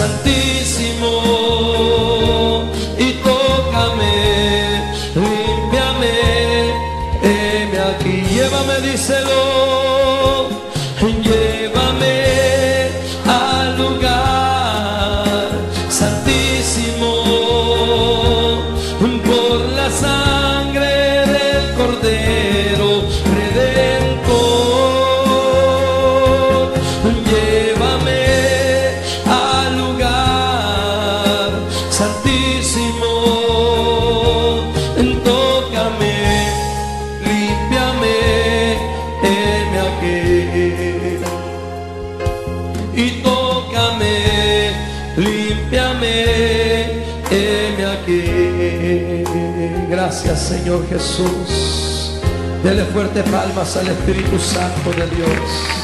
lugar Jesús. Dele fuerte palmas al Espíritu Santo de Dios.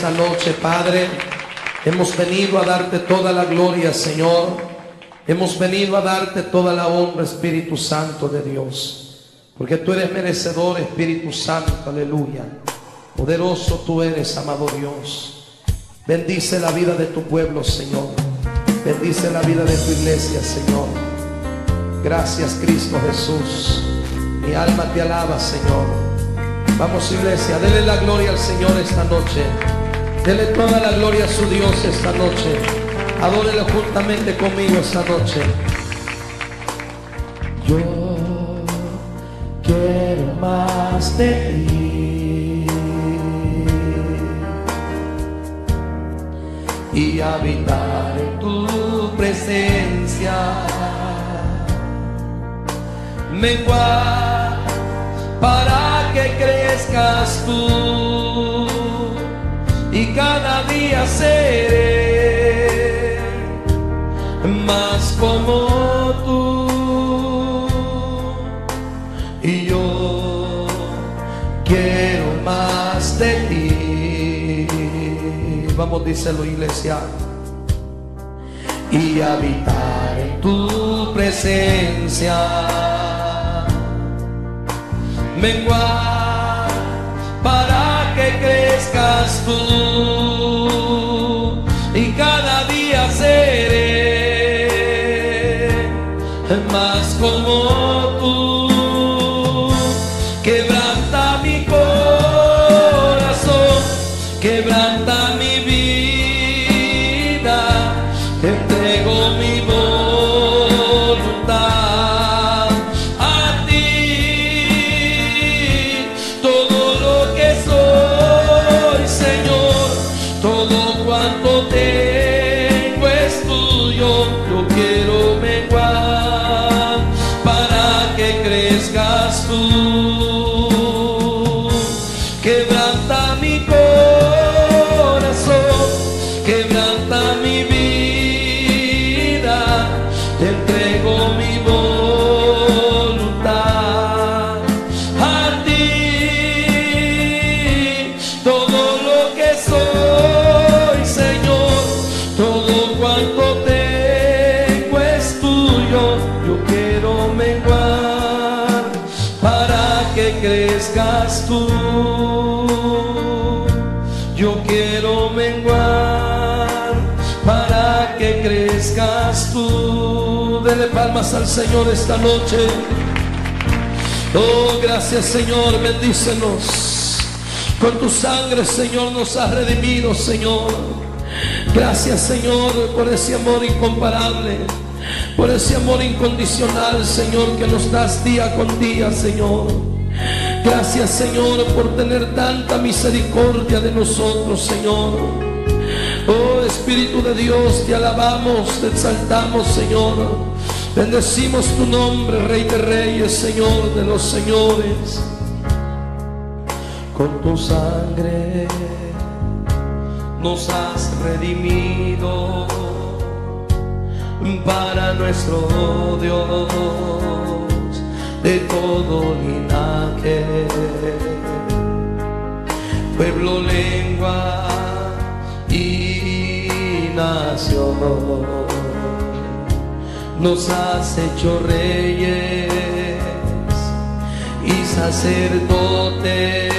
Esta noche, Padre. Hemos venido a darte toda la gloria, Señor. Hemos venido a darte toda la honra, Espíritu Santo de Dios. Porque tú eres merecedor, Espíritu Santo, aleluya. Poderoso tú eres, amado Dios. Bendice la vida de tu pueblo, Señor. Bendice la vida de tu iglesia, Señor. Gracias, Cristo Jesús. Mi alma te alaba, Señor. Vamos, iglesia, dele la gloria al Señor esta noche. Dele toda la gloria a su Dios esta noche. Adórelo juntamente conmigo esta noche. Yo quiero más de ti y habitar en tu presencia. Mengua para que crezcas tú y cada día seré más como tú. Y yo quiero más de ti. Vamos díselo iglesia. Y habitar en tu presencia. Menguar crezcas tú. Y cada día seré más como Al Señor esta noche. Oh, gracias Señor, bendícenos. Con tu sangre, Señor, nos has redimido, Señor. Gracias, Señor, por ese amor incomparable, por ese amor incondicional, Señor, que nos das día con día, Señor. Gracias, Señor, por tener tanta misericordia de nosotros, Señor. Oh Espíritu de Dios, te alabamos, te exaltamos, Señor. Bendecimos tu nombre, Rey de Reyes, Señor de los Señores. Con tu sangre nos has redimido para nuestro Dios de todo linaje, pueblo, lengua y nación. Nos has hecho reyes y sacerdotes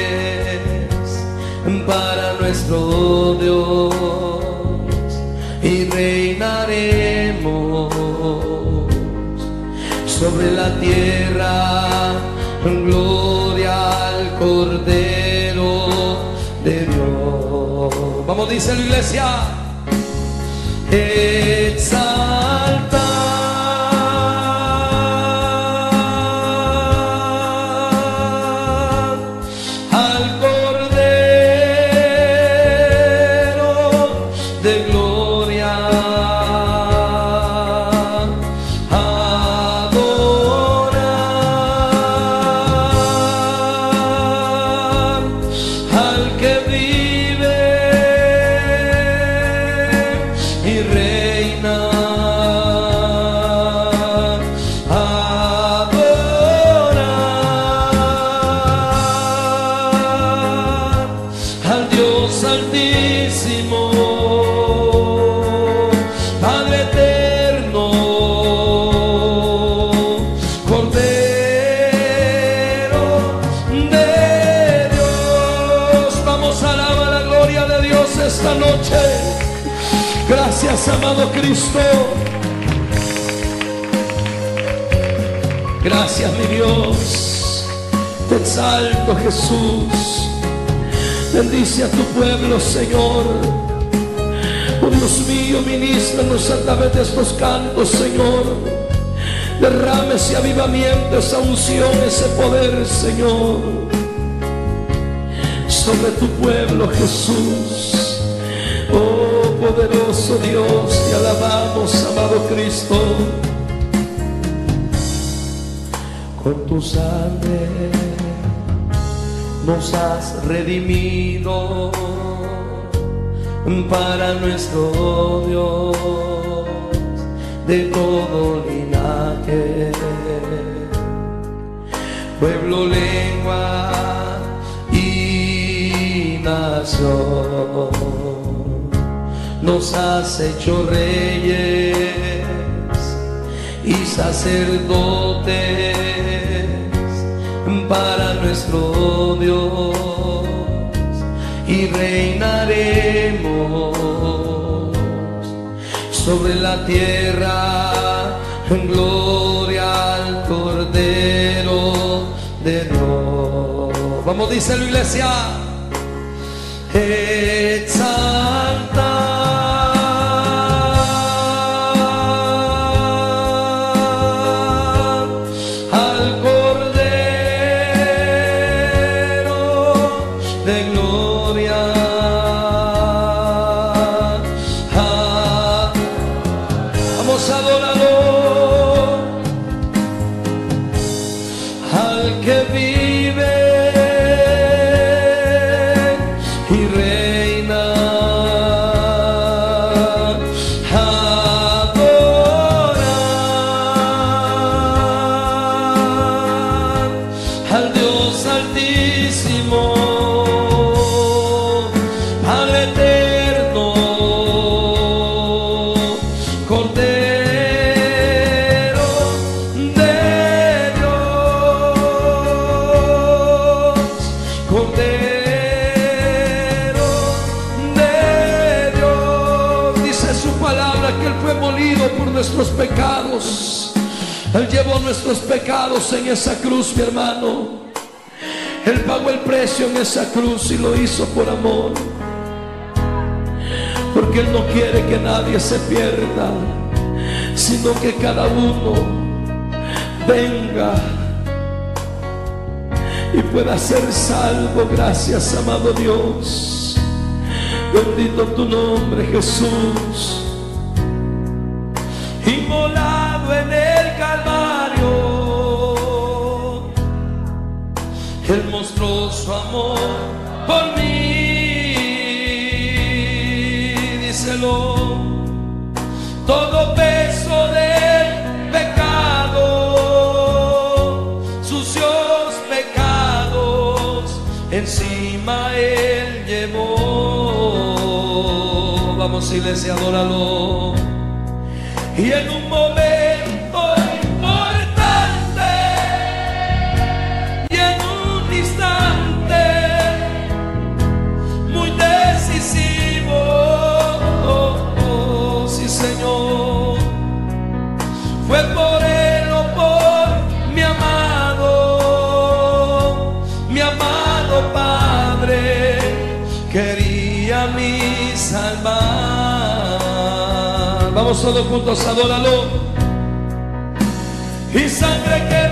para nuestro Dios. Y reinaremos sobre la tierra. Gloria al Cordero de Dios. Vamos, dice la iglesia, exalta Gracias, mi Dios. Te exalto, Jesús. Bendice a tu pueblo, Señor. Oh Dios mío, ministranos a través de estos cantos, Señor. Derrame ese avivamiento, esa unción, ese poder, Señor. Sobre tu pueblo, Jesús. Oh poderoso Dios, te alabamos, amado Cristo. Con tu sangre nos has redimido para nuestro Dios de todo linaje, pueblo, lengua y nación. Nos has hecho reyes y sacerdotes para nuestro Dios y reinaremos sobre la tierra en gloria al Cordero de Dios. Vamos, dice la iglesia, exalta nuestros pecados en esa cruz, mi hermano. Él pagó el precio en esa cruz y lo hizo por amor. Porque Él no quiere que nadie se pierda, sino que cada uno venga y pueda ser salvo. Gracias, amado Dios. Bendito tu nombre, Jesús. Inmolado en el su amor por mí. Díselo, todo peso del pecado, sucios pecados, encima Él llevó. Vamos, iglesia, adóralo. Y en todos juntos, adóralo. Y sangre que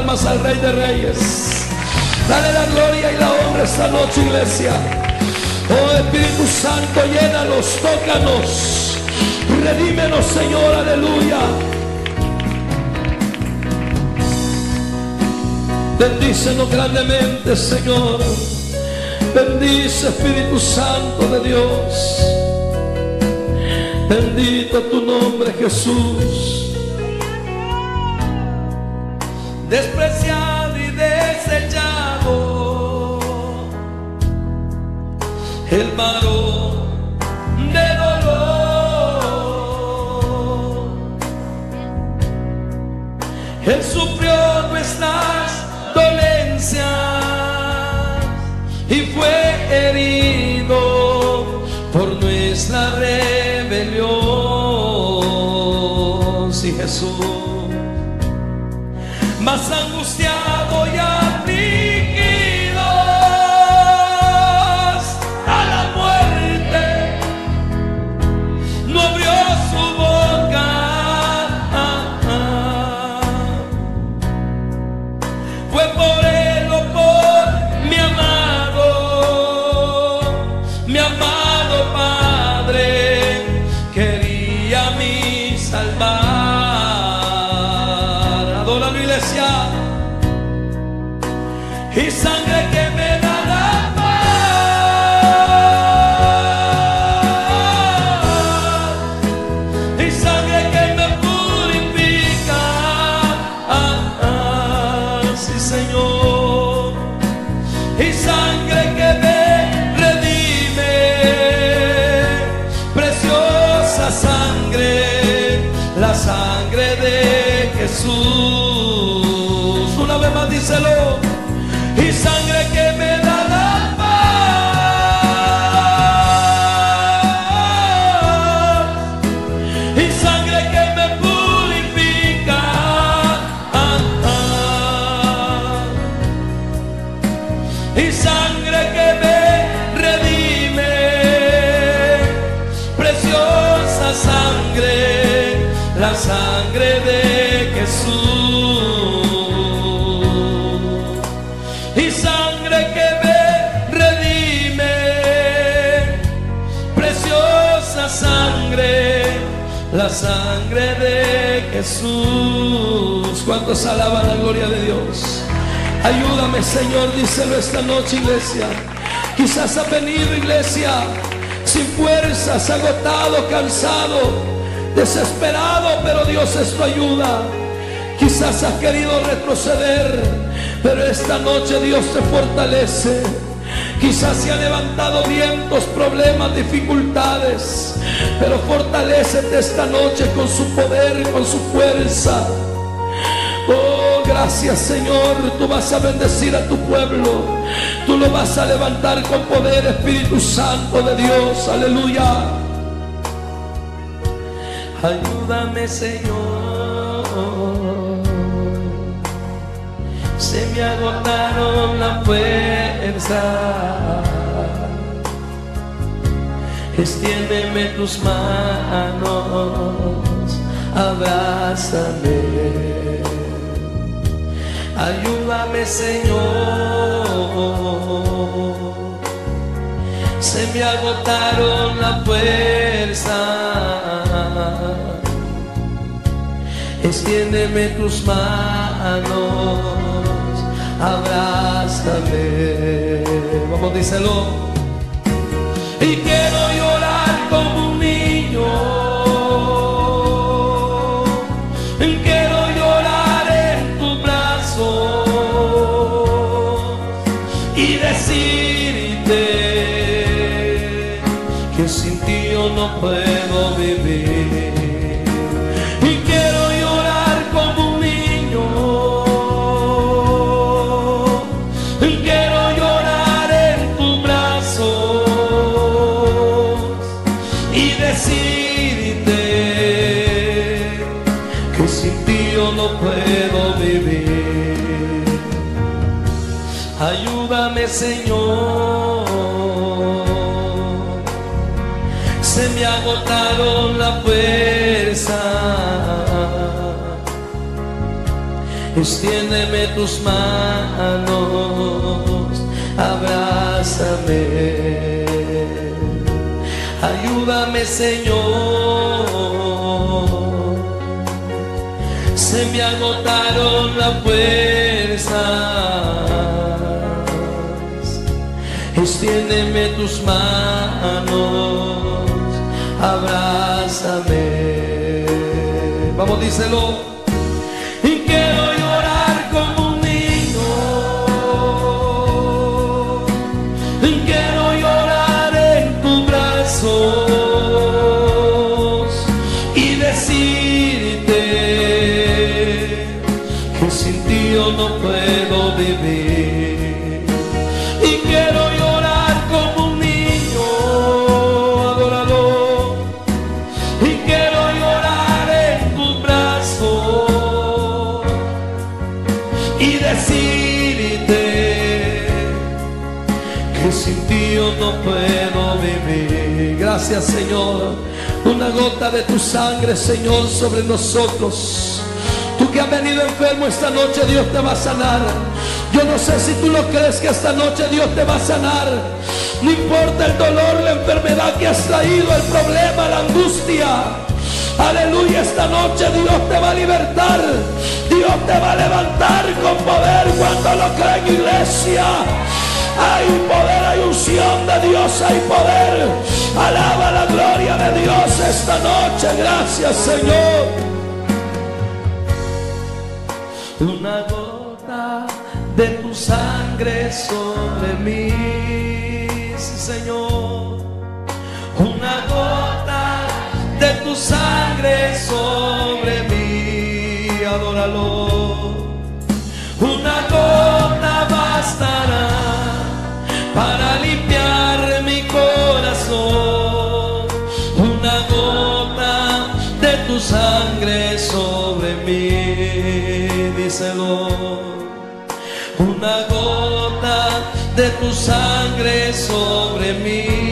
Vamos a darle palmas al Rey de Reyes. Dale la gloria y la honra esta noche, iglesia. Oh Espíritu Santo, llénanos, tócanos. Redímenos, Señor, aleluya. Bendícenos grandemente, Señor. Bendice, Espíritu Santo de Dios. Bendito tu nombre Jesús. Despreciado y desechado. El varón de dolor. Él sufrió nuestras dolencias y fue herido por nuestra rebelión. Sí, Jesús, Jesús. ¿Cuántos alaban la gloria de Dios? Ayúdame, Señor, díselo esta noche, iglesia. Quizás ha venido, iglesia, sin fuerzas, agotado, cansado, desesperado, pero Dios es tu ayuda. Quizás has querido retroceder, pero esta noche Dios te fortalece. Quizás se han levantado vientos, problemas, dificultades, pero fortalecete esta noche con su poder, con su fuerza. Oh, gracias Señor, tú vas a bendecir a tu pueblo. Tú lo vas a levantar con poder, Espíritu Santo de Dios. Aleluya. Ayúdame Señor. Se me agotaron la fuerza. Extiéndeme tus manos, abrázame. Ayúdame Señor. Se me agotaron la fuerza. Extiéndeme tus manos, abrázame. Vamos, díselo. Y quiero llorar como Extiéndeme tus manos, abrázame. Ayúdame Señor. Se me agotaron las fuerzas. Extiéndeme tus manos, abrázame. Vamos, díselo. Señor, una gota de tu sangre Señor sobre nosotros. Tú que has venido enfermo esta noche, Dios te va a sanar. Yo no sé si tú lo crees que esta noche Dios te va a sanar. No importa el dolor, la enfermedad que has traído, el problema, la angustia. Aleluya, esta noche Dios te va a libertar. Dios te va a levantar con poder cuando lo creen iglesia. Hay poder, hay unción de Dios, hay poder. Alaba la gloria de Dios esta noche. Gracias Señor. Una gota de tu sangre sobre mí, Señor. Una gota de tu sangre sobre mí, adóralo. Sangre sobre mí, díselo. Una gota de tu sangre sobre mí,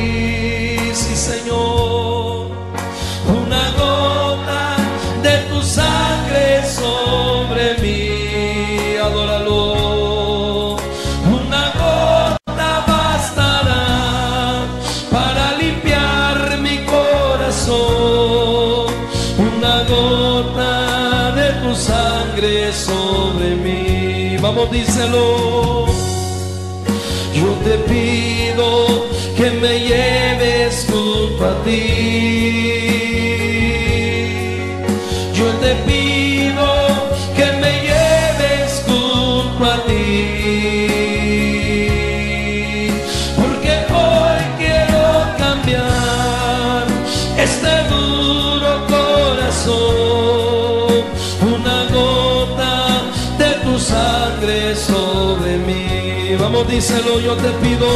díselo, yo te pido.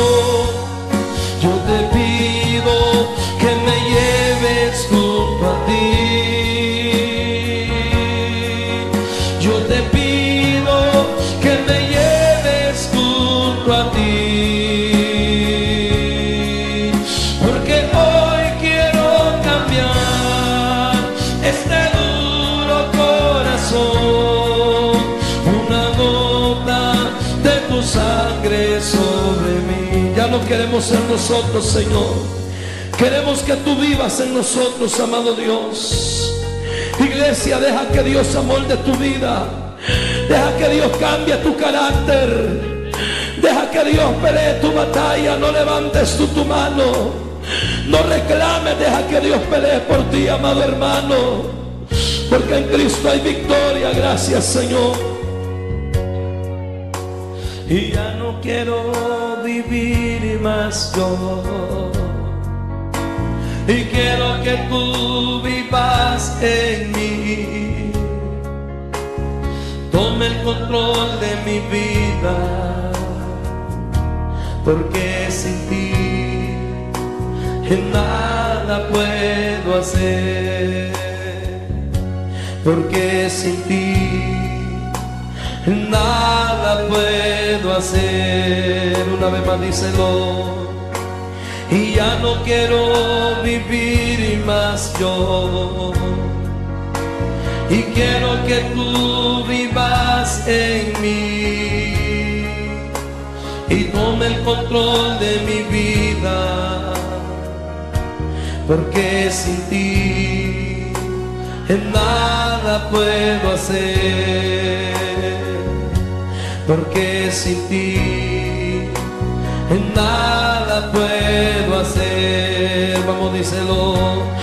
Yo te pido ser nosotros, Señor. Queremos que tú vivas en nosotros, amado Dios. Iglesia, deja que Dios amolde tu vida. Deja que Dios cambie tu carácter. Deja que Dios pelee tu batalla. No levantes tú tu mano. No reclames. Deja que Dios pelee por ti, amado hermano. Porque en Cristo hay victoria. Gracias, Señor. Y ya no quiero vivir más yo. Y quiero que tú vivas en mí. Tome el control de mi vida. Porque sin ti nada puedo hacer. Porque sin ti nada puedo hacer. Una vez más díselo. Y ya no quiero vivir más yo. Y quiero que tú vivas en mí. Y tome el control de mi vida. Porque sin ti nada puedo hacer. Porque sin ti en nada puedo hacer. Vamos, díselo.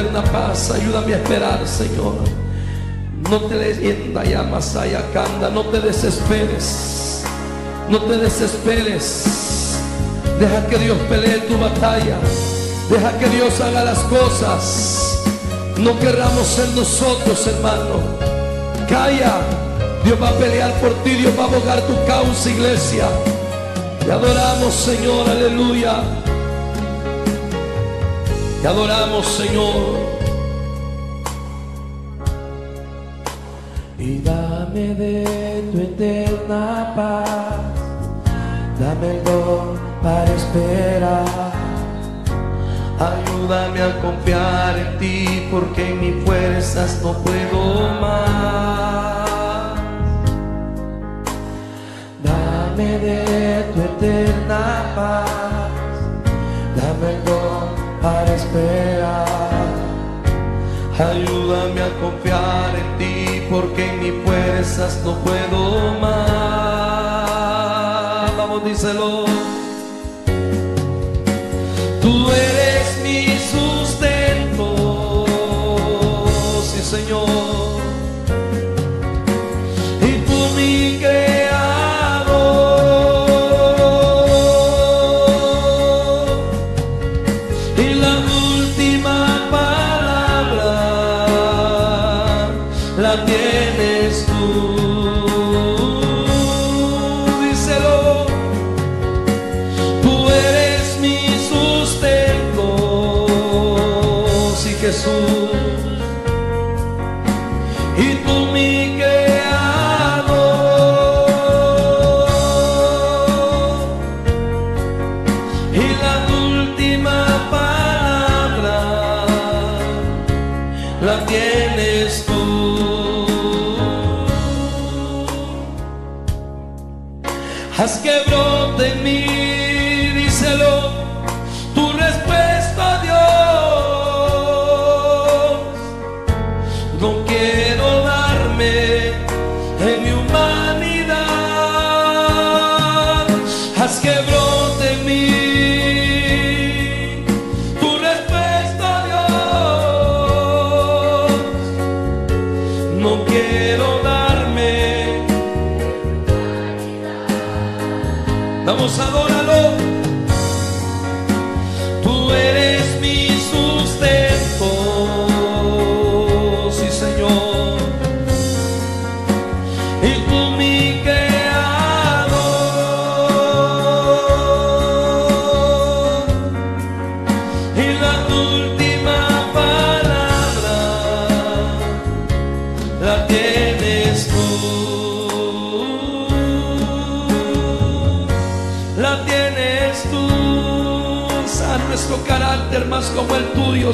Eterna paz, ayúdame a esperar, Señor. No te Kanda, no te desesperes, no te desesperes. Deja que Dios pelee tu batalla. Deja que Dios haga las cosas. No querramos ser nosotros, hermano. Calla. Dios va a pelear por ti. Dios va a abogar tu causa, iglesia. Te adoramos, Señor. Aleluya. Te adoramos, Señor. Y dame de tu eterna paz. Dame el don para esperar. Ayúdame a confiar en ti porque en mis fuerzas no puedo más. Dame de tu eterna paz, dame el don para esperar. Ayúdame a confiar en ti porque en mis fuerzas no puedo más. Vamos, díselo. Tú eres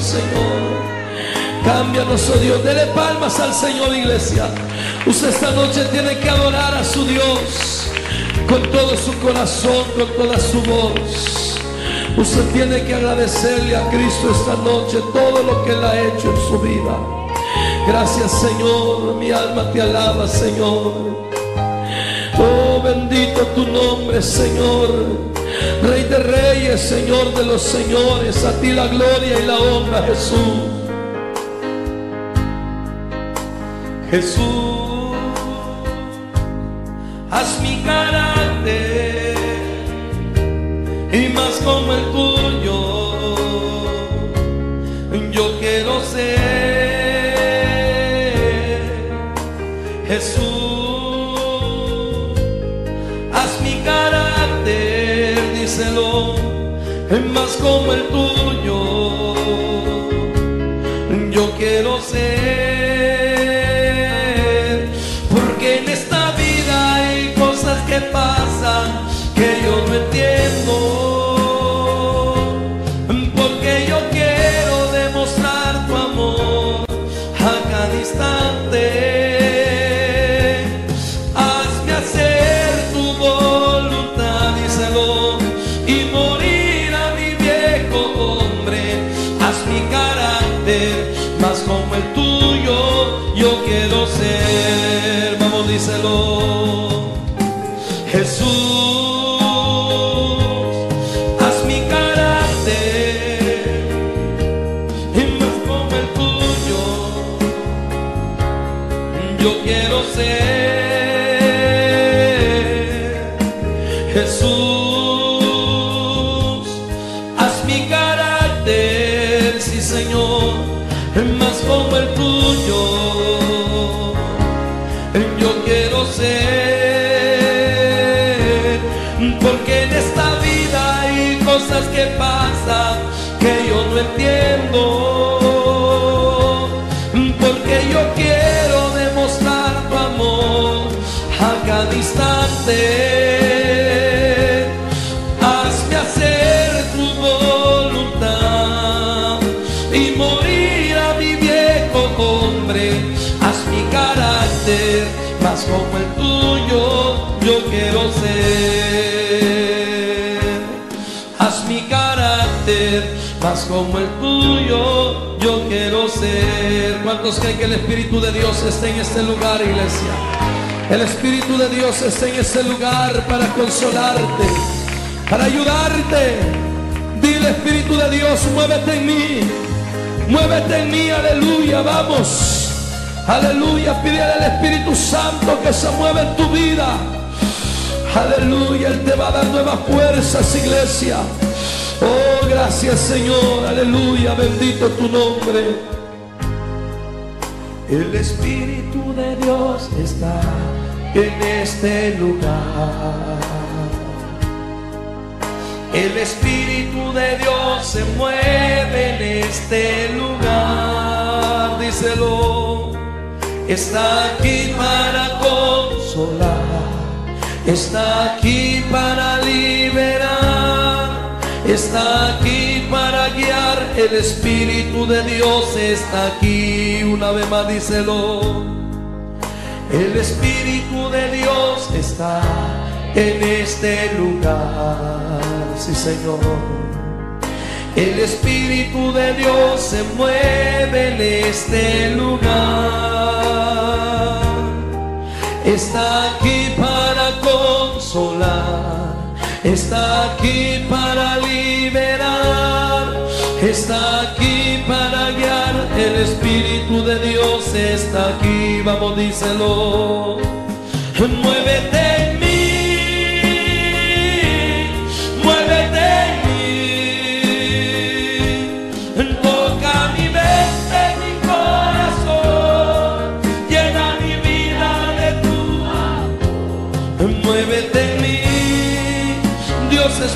Señor. Cámbianos, oh Dios. Dele palmas al Señor, iglesia. Usted esta noche tiene que adorar a su Dios con todo su corazón, con toda su voz. Usted tiene que agradecerle a Cristo esta noche todo lo que Él ha hecho en su vida. Gracias Señor, mi alma te alaba Señor. Oh, bendito tu nombre Señor. Rey de reyes, Señor de los señores, a ti la gloria y la honra Jesús. Jesús, haz mi carácter y más como el tuyo. Yo quiero ser Jesús, haz mi carácter, díselo, más como el tuyo. Yo quiero ser, porque en esta vida hay cosas que pasan que yo no entiendo. Vamos, díselo. Jesús, como el tuyo yo quiero ser. ¿Cuántos creen que el Espíritu de Dios está en este lugar, iglesia? El Espíritu de Dios está en este lugar para consolarte, para ayudarte. Dile Espíritu de Dios, muévete en mí, muévete en mí, aleluya, vamos. Aleluya, pide al Espíritu Santo que se mueva en tu vida. Aleluya, Él te va a dar nuevas fuerzas, iglesia. Gracias Señor, aleluya, bendito tu nombre. El Espíritu de Dios está en este lugar. El Espíritu de Dios se mueve en este lugar, díselo. Está aquí para consolar, está aquí para liberar, está aquí para guiar. El Espíritu de Dios está aquí, una vez más díselo. El Espíritu de Dios está en este lugar, sí Señor. El Espíritu de Dios se mueve en este lugar. Está aquí para consolar, está aquí para liberar, está aquí para guiar. El Espíritu de Dios está aquí, vamos, díselo. Muévete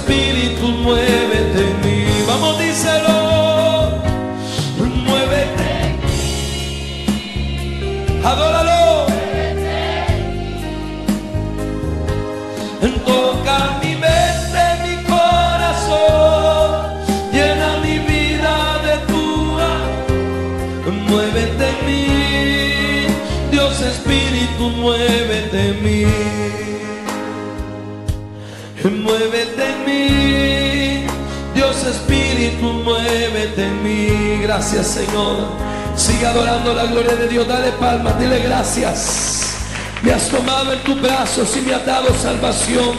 Espíritu, muévete en mí. Vamos, díselo. Muévete en mí. Adóralo. Toca mi mente, mi corazón, llena mi vida de tu amor. Muévete en mí, Dios Espíritu, muévete en mí. Muévete en mí, Dios Espíritu, muévete en mí. Gracias Señor. Sigue adorando la gloria de Dios. Dale palmas, dile gracias. Me has tomado en tus brazos y me has dado salvación.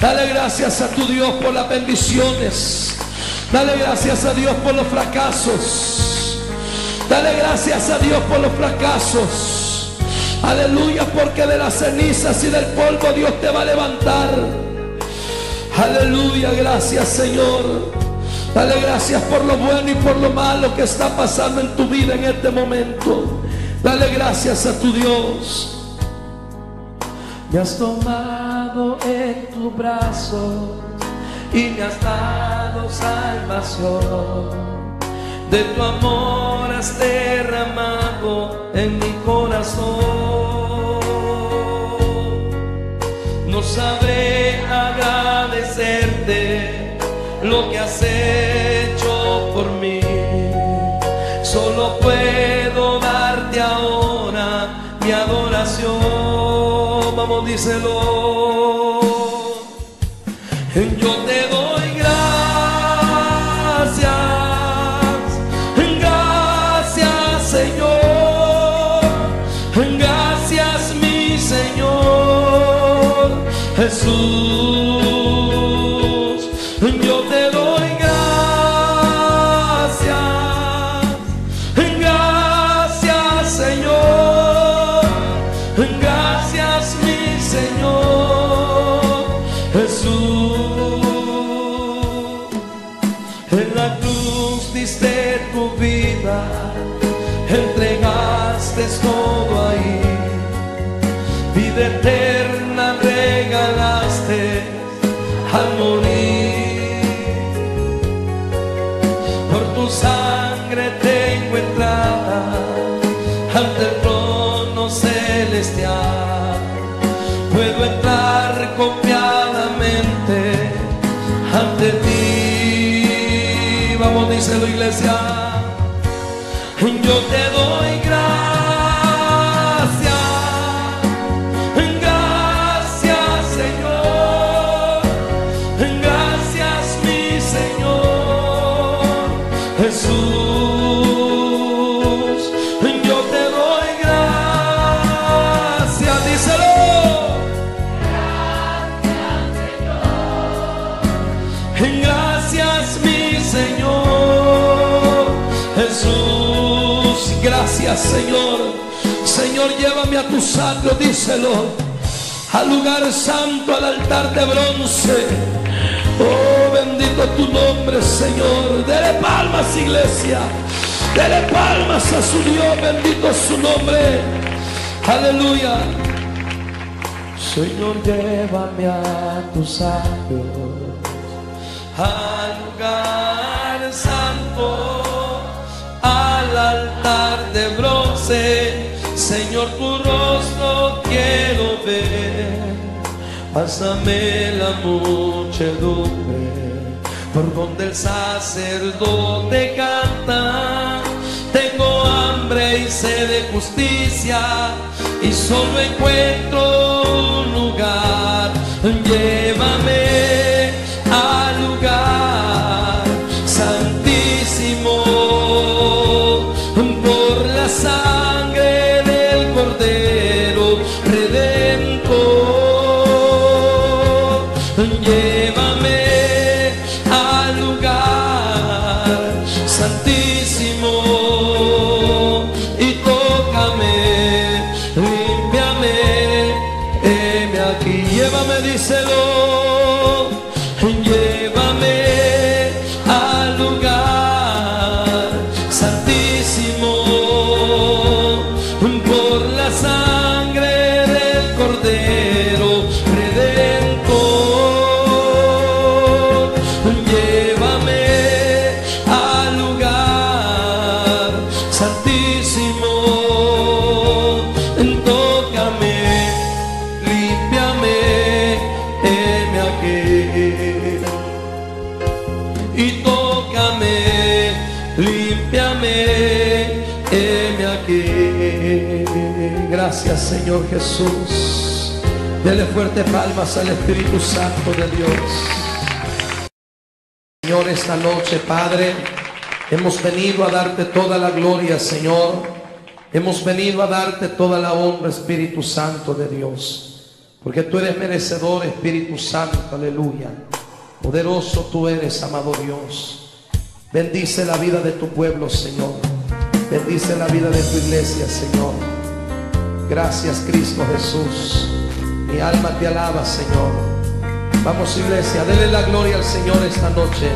Dale gracias a tu Dios por las bendiciones. Dale gracias a Dios por los fracasos. Dale gracias a Dios por los fracasos. Aleluya, porque de las cenizas y del polvo Dios te va a levantar. Aleluya, gracias Señor. Dale gracias por lo bueno y por lo malo que está pasando en tu vida en este momento. Dale gracias a tu Dios. Me has tomado en tu brazo y me has dado salvación. De tu amor has derramado en mi corazón. No sabré has hecho por mí. Solo puedo darte ahora mi adoración. Vamos, díselo. Yo te doy gracias. Señor. Señor, llévame a tu santo, díselo. Al lugar santo, al altar de bronce. Oh, bendito tu nombre, Señor. Dele palmas, iglesia. Dele palmas a su Dios, bendito su nombre. Aleluya. Señor, llévame a tus atrios, de bronce. Señor, tu rostro quiero ver. Pásame la muchedumbre por donde el sacerdote canta. Tengo hambre y sed de justicia y solo encuentro un lugar. Gracias Señor Jesús. Dele fuerte palmas al Espíritu Santo de Dios. Señor, esta noche, Padre, hemos venido a darte toda la gloria, Señor. Hemos venido a darte toda la honra, Espíritu Santo de Dios. Porque tú eres merecedor, Espíritu Santo, aleluya. Poderoso tú eres, amado Dios. Bendice la vida de tu pueblo, Señor. Bendice la vida de tu iglesia, Señor. Gracias, Cristo Jesús. Mi alma te alaba, Señor. Vamos, iglesia, dele la gloria al Señor esta noche.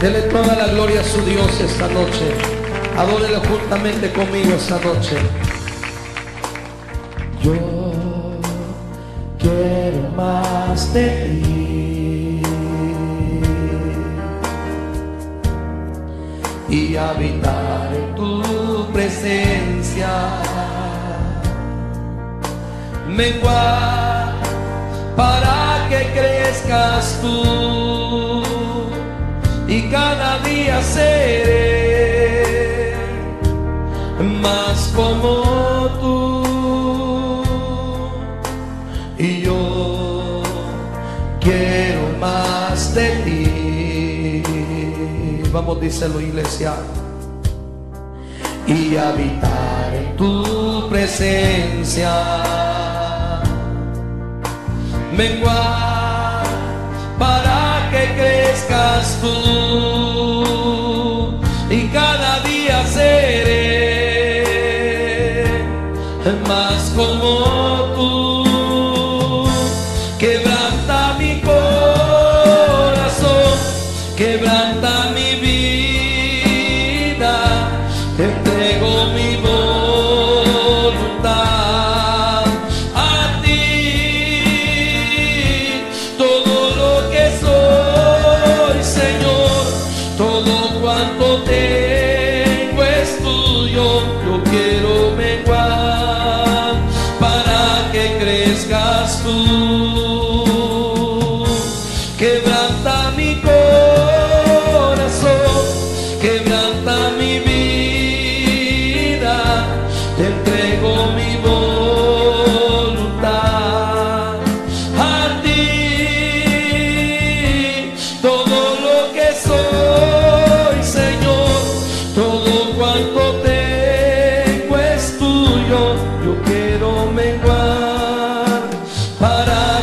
Dele toda la gloria a su Dios esta noche. Adórelo juntamente conmigo esta noche. Yo quiero más de ti y habitar en tu presencia. Menguar para que crezcas tú. Y cada día seré más como tú. Y yo quiero más de ti. Vamos díselo iglesia. Y habitar en tu presencia menguar para que crezcas tú. Y cada día seré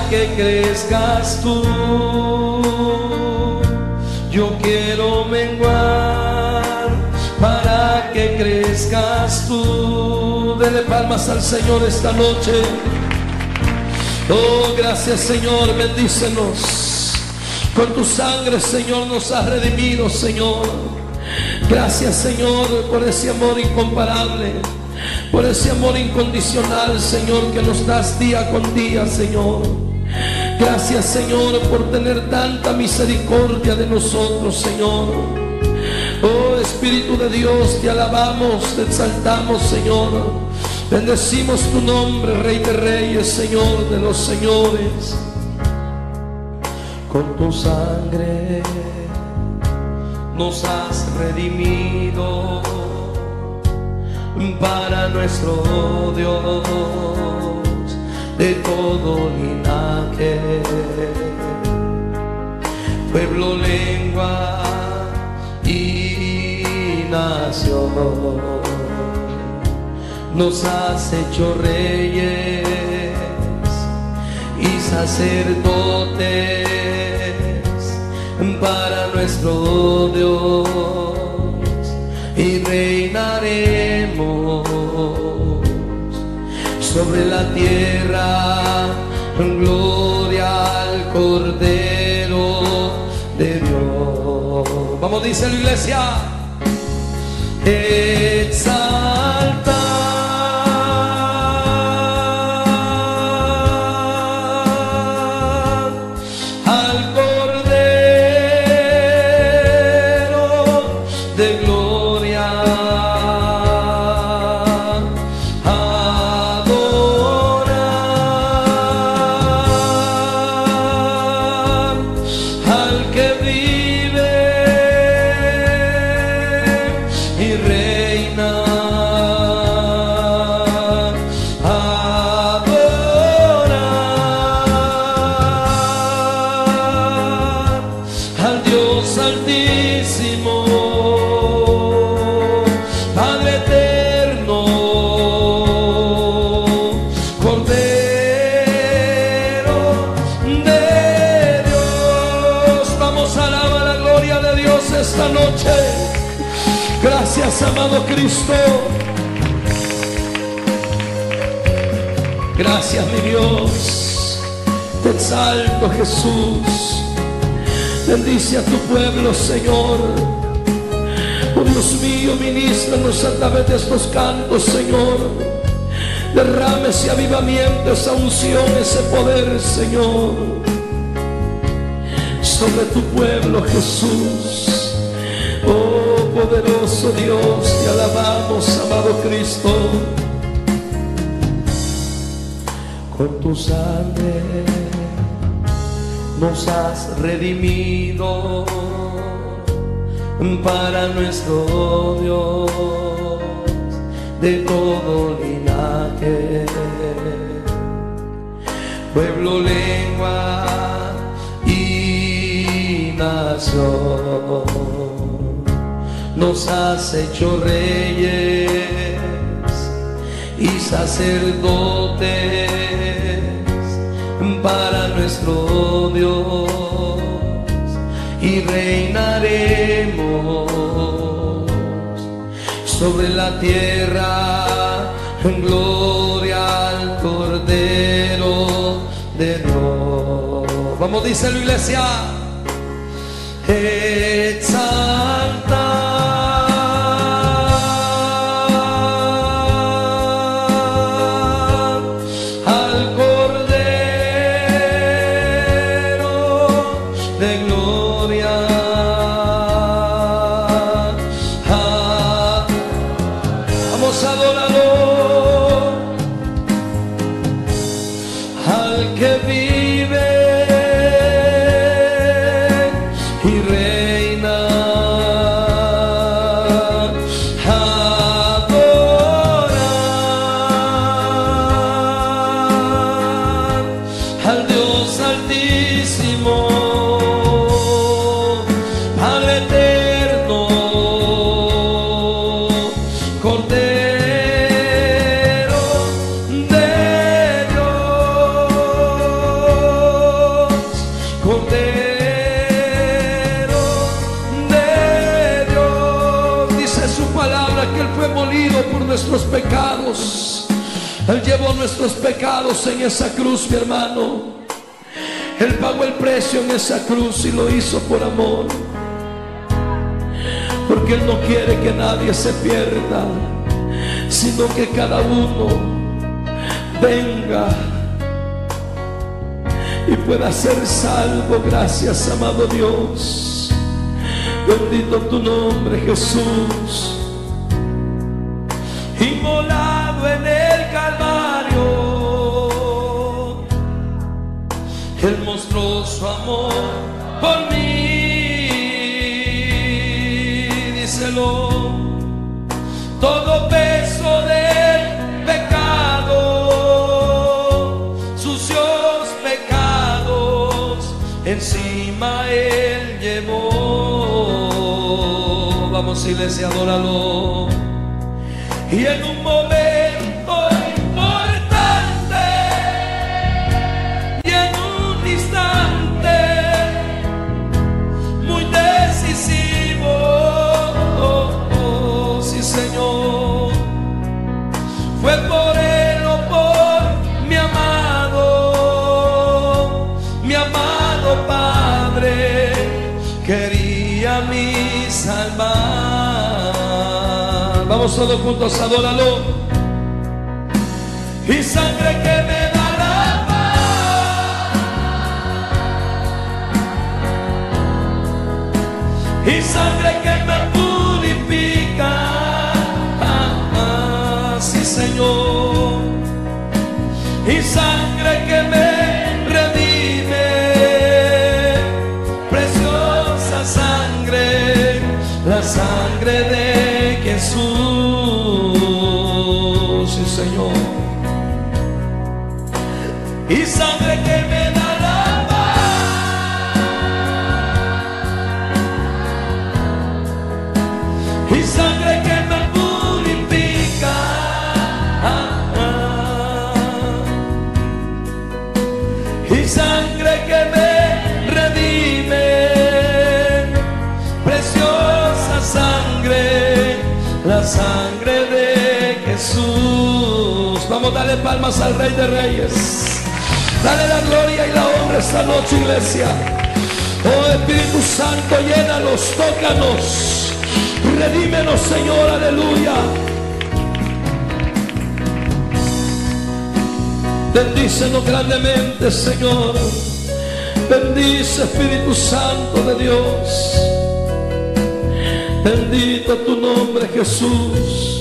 que crezcas tú yo quiero menguar para que crezcas tú. Dele palmas al Señor esta noche. Oh, gracias Señor, bendícenos. Con tu sangre, Señor, nos has redimido, Señor. Gracias, Señor, por ese amor incomparable, por ese amor incondicional, Señor, que nos das día con día, Señor. Gracias, Señor, por tener tanta misericordia de nosotros, Señor. Oh Espíritu de Dios, te alabamos, te exaltamos, Señor. Bendecimos tu nombre, Rey de Reyes, Señor de los Señores. Con tu sangre nos has redimido para nuestro Dios de todo linaje, pueblo, lengua y nación. Nos has hecho reyes y sacerdotes para nuestro Dios y reinaremos sobre la tierra, gloria al Cordero de Dios. Vamos, dice la iglesia. Mi Dios. Te exalto, Jesús. Bendice a tu pueblo, Señor. Oh Dios mío, ministranos a través de estos cantos, Señor. Derrame ese avivamiento, esa unción, ese poder, Señor. Sobre tu pueblo, Jesús. Oh poderoso Dios, te alabamos, amado Cristo. Con tu sangre nos has redimido para nuestro Dios de todo linaje, pueblo, lengua y nación. Nos has hecho reyes y sacerdotes para nuestro Dios y reinaremos sobre la tierra en gloria al Cordero de Dios. Vamos, dice la iglesia, al nuestros pecados en esa cruz, mi hermano. Él pagó el precio en esa cruz y lo hizo por amor. Porque Él no quiere que nadie se pierda, sino que cada uno venga y pueda ser salvo. Gracias, amado Dios. Bendito tu nombre, Jesús. Inmolado su amor por mí. Díselo. Todo peso del pecado, sucios pecados, encima Él llevó. Vamos, iglesia, adóralo. Y en Vamos todos juntos, adóralo. Y sangre que me da la paz. Y sangre que me purifica. Ah, ah, sí, Señor. Y sangre Palmas al Rey de Reyes. Dale la gloria y la honra esta noche, iglesia. Oh Espíritu Santo, llénanos, tócanos. Redímenos, Señor, aleluya. Bendícenos grandemente, Señor. Bendice, Espíritu Santo de Dios. Bendito tu nombre, Jesús.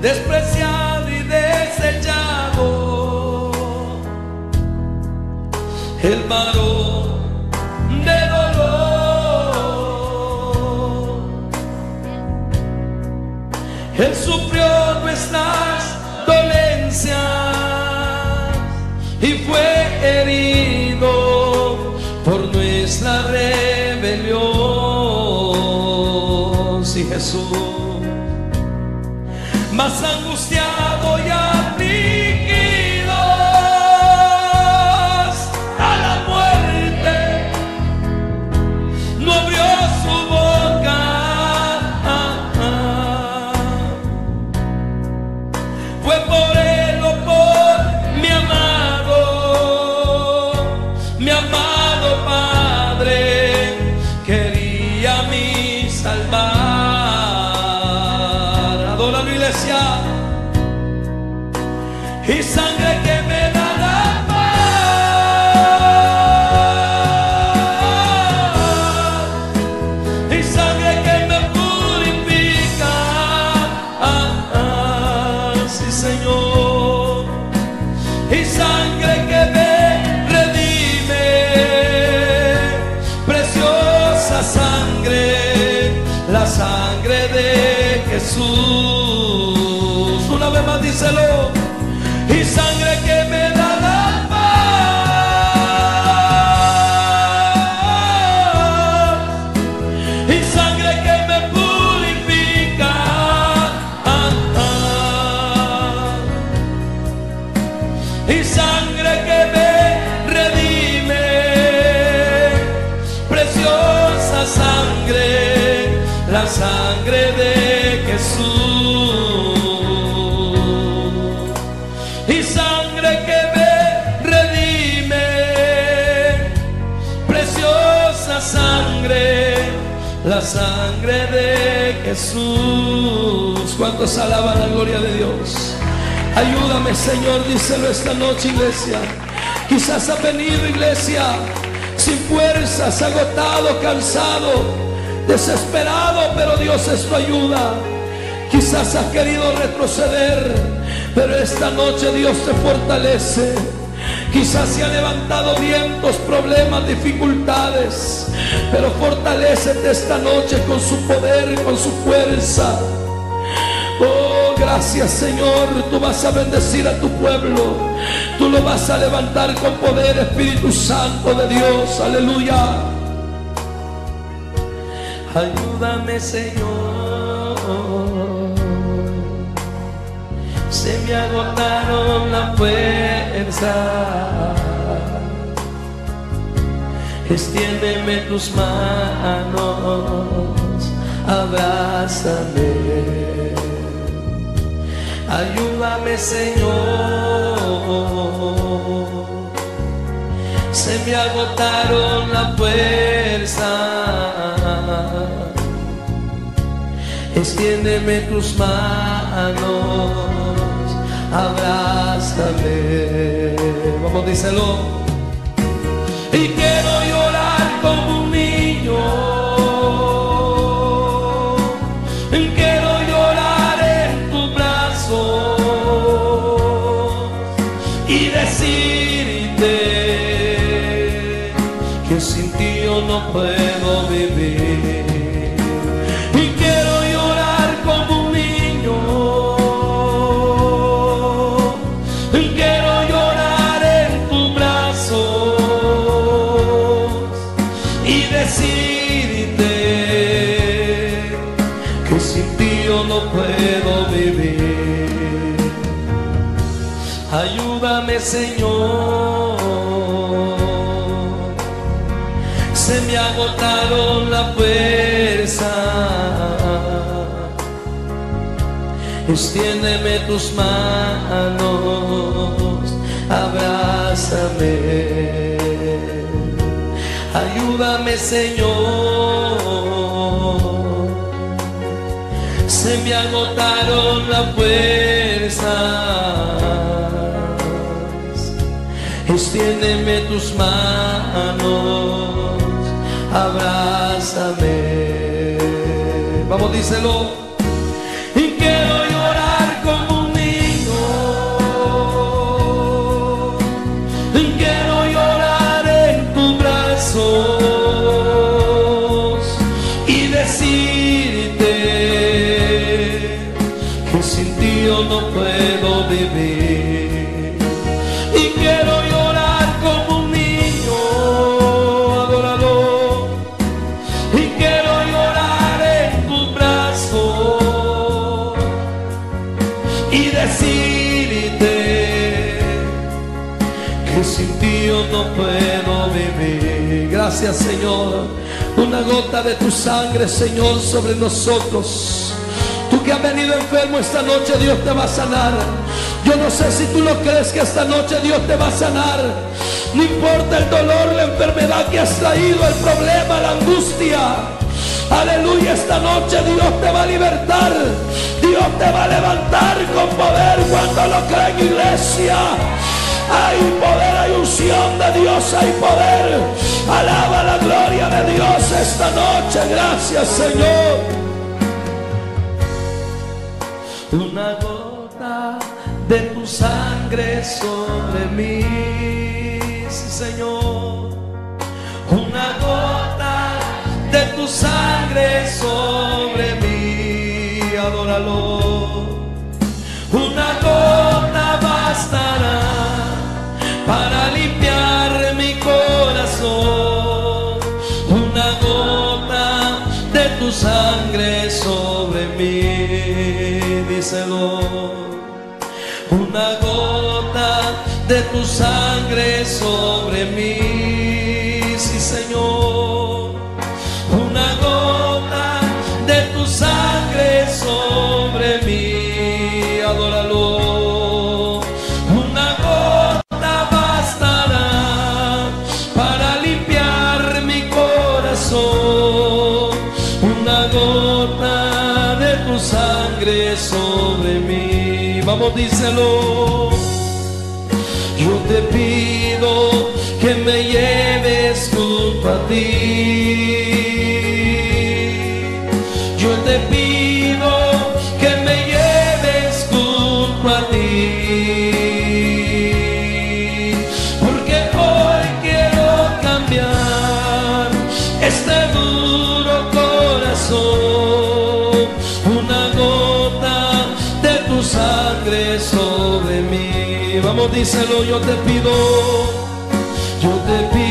Despreciado y desechado, el varón de dolor. Él sufrió nuestras dolencias y fue herido por nuestra rebelión. Sí, Jesús, más Jesús. ¿Cuántos alaban la gloria de Dios? Ayúdame, Señor, díselo esta noche, iglesia. Quizás ha venido, iglesia, sin fuerzas, agotado, cansado, desesperado, pero Dios es tu ayuda. Quizás has querido retroceder, pero esta noche Dios te fortalece. Quizás se han levantado vientos, problemas, dificultades, pero fortalecete esta noche con su poder, con su fuerza. Oh, gracias Señor, tú vas a bendecir a tu pueblo, tú lo vas a levantar con poder, Espíritu Santo de Dios, aleluya. Ayúdame Señor, se me agotaron la fuerza. Extiéndeme tus manos, abrázame. Ayúdame Señor. Se me agotaron la fuerza. Extiéndeme tus manos, abrázame. Vamos, díselo. Extiéndeme tus manos, abrázame. Ayúdame Señor, se me agotaron las fuerzas. Extiéndeme tus manos, abrázame. Vamos, díselo. Una gota de tu sangre Señor sobre nosotros. Tú que has venido enfermo esta noche, Dios te va a sanar. Yo no sé si tú lo crees que esta noche Dios te va a sanar. No importa el dolor, la enfermedad que has traído, el problema, la angustia. Aleluya, esta noche Dios te va a libertar. Dios te va a levantar con poder cuando lo creen iglesia. Hay poder, hay unción de Dios, hay poder. Alaba la gloria de Dios esta noche. Gracias Señor. Una gota de tu sangre sobre mí, Señor. Una gota de tu sangre sobre mí, adóralo. de tu sangre sobre mí, sí Señor, una gota de tu sangre sobre mí, adóralo, una gota bastará para limpiar mi corazón, una gota de tu sangre sobre mí, vamos díselo. A ti. Yo te pido que me lleves junto a ti. Porque hoy quiero cambiar este duro corazón. Una gota de tu sangre sobre mí. Vamos, díselo, yo te pido. Yo te pido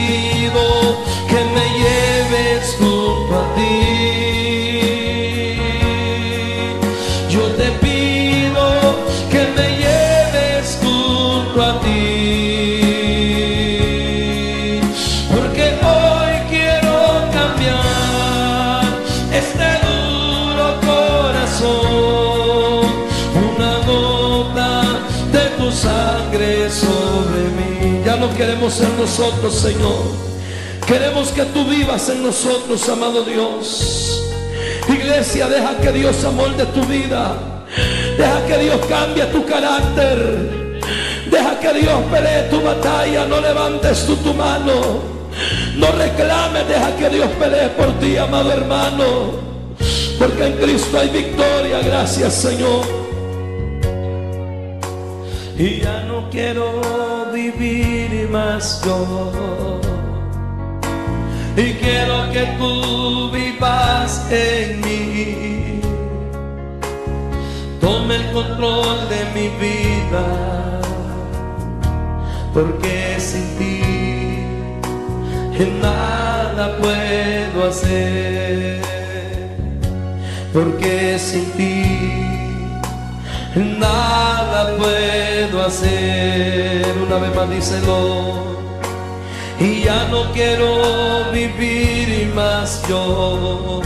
Ser nosotros, Señor. Queremos que tú vivas en nosotros, amado Dios. Iglesia, deja que Dios amolde tu vida. Deja que Dios cambie tu carácter. Deja que Dios pelee tu batalla. No levantes tú tu mano. No reclames. Deja que Dios pelee por ti, amado hermano. Porque en Cristo hay victoria. Gracias, Señor. Y ya no quiero vivir más yo. Y quiero que tú vivas en mí. Tome el control de mi vida. Porque sin ti nada puedo hacer. Porque sin ti nada puedo hacer. Una vez más díselo. Y ya no quiero vivir más yo.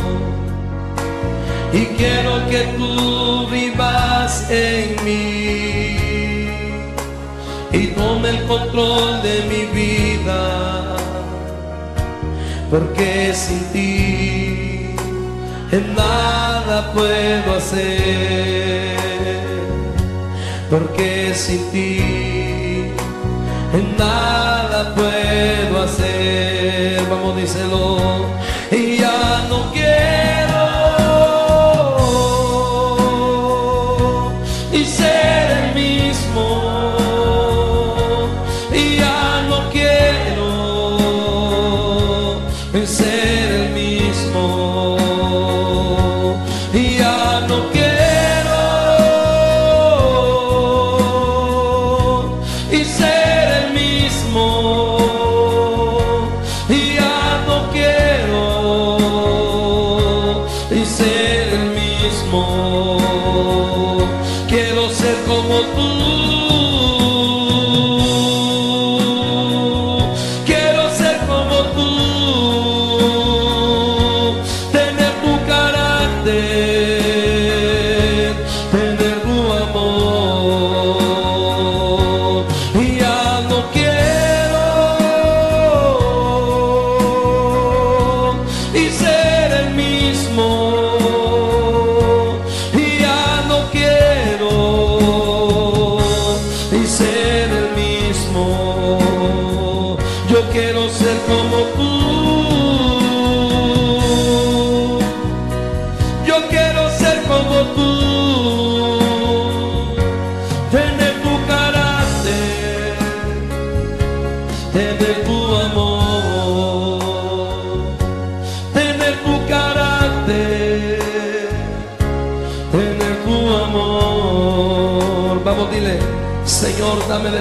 Y quiero que tú vivas en mí. Y tome el control de mi vida. Porque sin ti en nada puedo hacer porque sin ti nada puedo hacer. Vamos, díselo.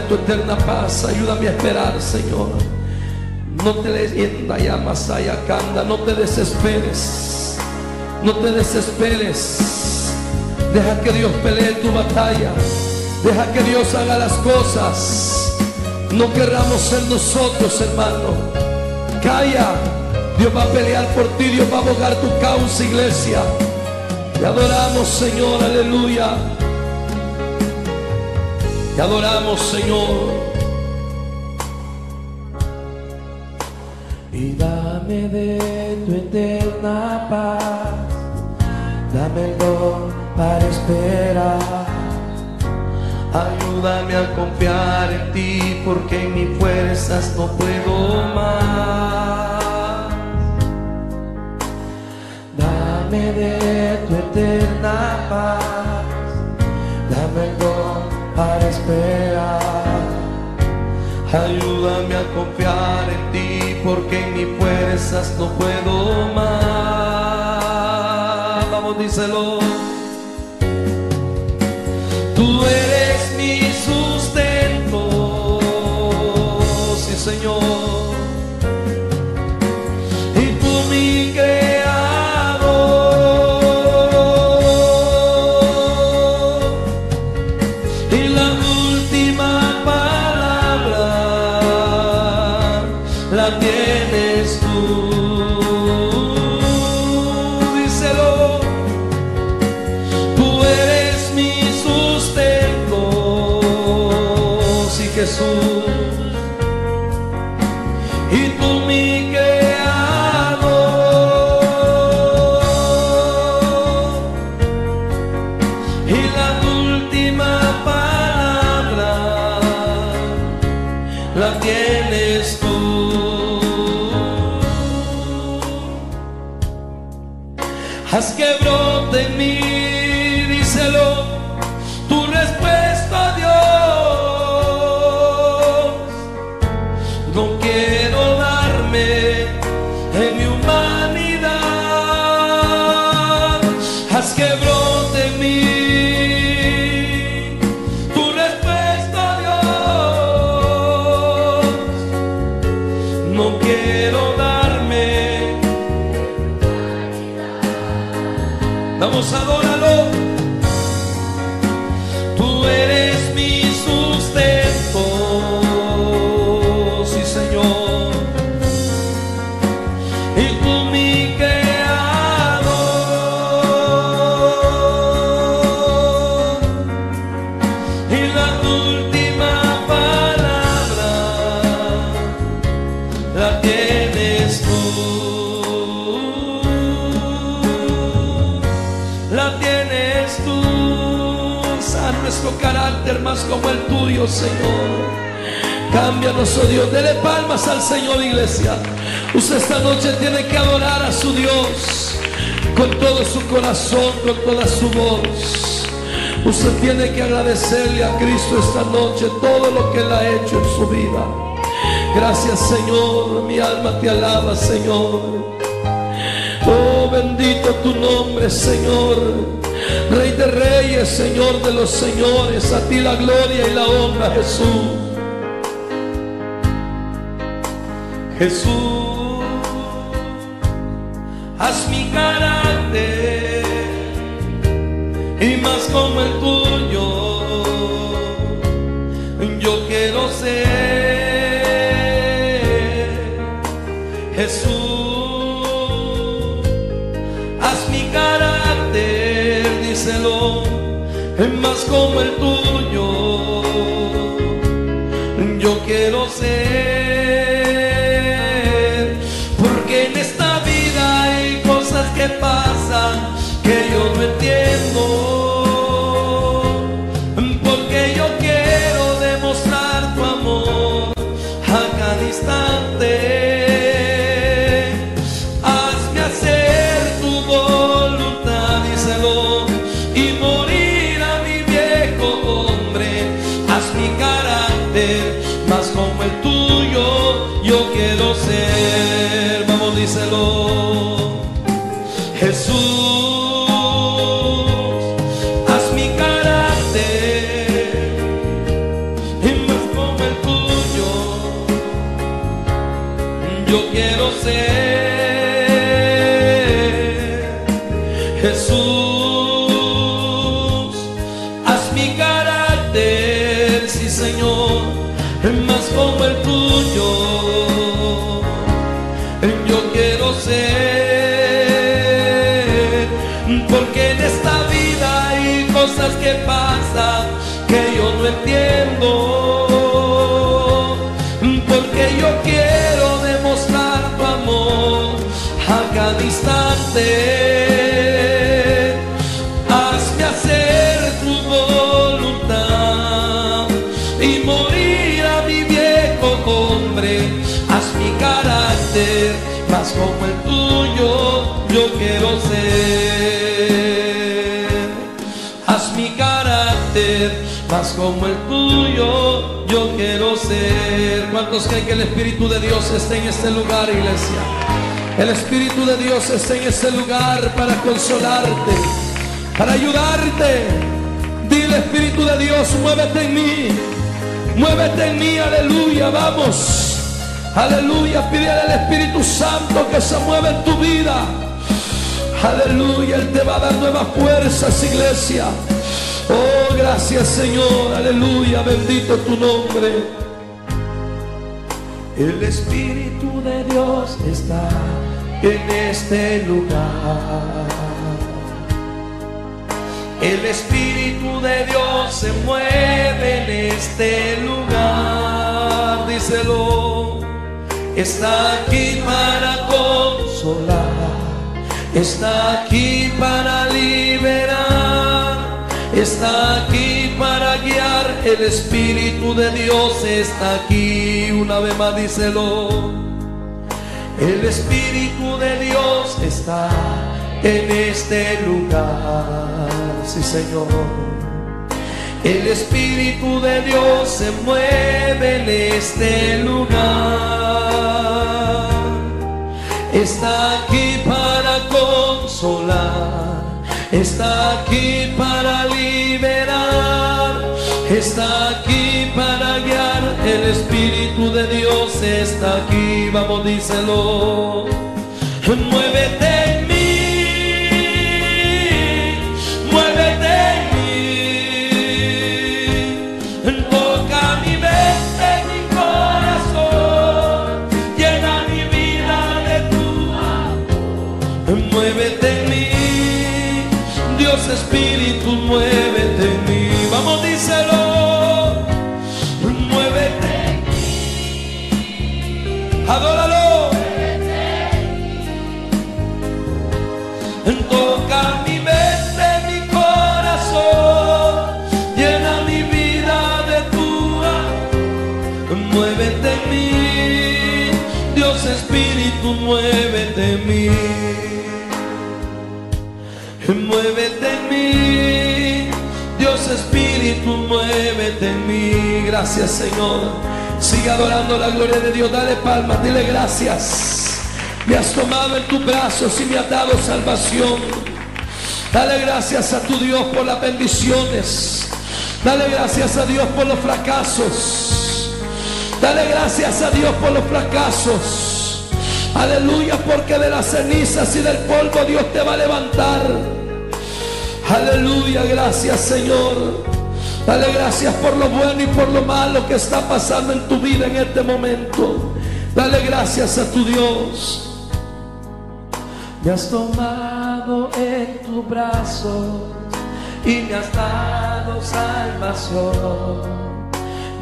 Tu eterna paz. Ayúdame a esperar, Señor. No te canda. No te desesperes. No te desesperes. Deja que Dios pelee tu batalla. Deja que Dios haga las cosas. No querramos ser nosotros, hermano. Calla. Dios va a pelear por ti. Dios va a abogar tu causa, iglesia. Te adoramos, Señor. Aleluya. Te adoramos, Señor. Y dame de tu eterna paz. Dame el don para esperar. Ayúdame a confiar en ti porque en mis fuerzas no puedo más. Dame de tu eterna paz, Ayúdame a confiar en ti porque en mis fuerzas no puedo más. Vamos, díselo. Tú eres mi sustento, sí Señor. Señor. Cámbianos, oh Dios. Dele palmas al Señor, iglesia. Usted esta noche tiene que adorar a su Dios con todo su corazón, con toda su voz. Usted tiene que agradecerle a Cristo esta noche todo lo que Él ha hecho en su vida. Gracias Señor, mi alma te alaba Señor. Oh, bendito tu nombre Señor. Rey de reyes, Señor de los señores, a ti la gloria y la honra Jesús. Jesús, haz mi carácter y más como el tuyo. Como el tuyo. Yo quiero ser, como el tuyo, yo quiero ser. ¿Cuántos creen que el Espíritu de Dios esté en este lugar, iglesia? El Espíritu de Dios está en este lugar para consolarte, para ayudarte. Dile Espíritu de Dios, muévete en mí. Muévete en mí, aleluya, vamos. Aleluya, pide al Espíritu Santo que se mueva en tu vida. Aleluya, Él te va a dar nuevas fuerzas, iglesia. Oh, gracias Señor, aleluya, bendito tu nombre. El Espíritu de Dios está en este lugar. El Espíritu de Dios se mueve en este lugar, díselo. Está aquí para consolar, está aquí para liberar, está aquí para guiar. El Espíritu de Dios está aquí, una vez más díselo. El Espíritu de Dios está en este lugar, sí Señor. El Espíritu de Dios se mueve en este lugar. Está aquí para consolar, está aquí para liberar, está aquí para guiar. El Espíritu de Dios está aquí, vamos, díselo. Muévete Espíritu, muévete Espíritu, muévete en mí. Gracias Señor. Sigue adorando la gloria de Dios. Dale palmas, dile gracias. Me has tomado en tus brazos y me has dado salvación. Dale gracias a tu Dios por las bendiciones. Dale gracias a Dios por los fracasos. Dale gracias a Dios por los fracasos. Aleluya, porque de las cenizas y del polvo Dios te va a levantar. Aleluya, gracias Señor. Dale gracias por lo bueno y por lo malo que está pasando en tu vida en este momento. Dale gracias a tu Dios. Me has tomado en tu brazo y me has dado salvación.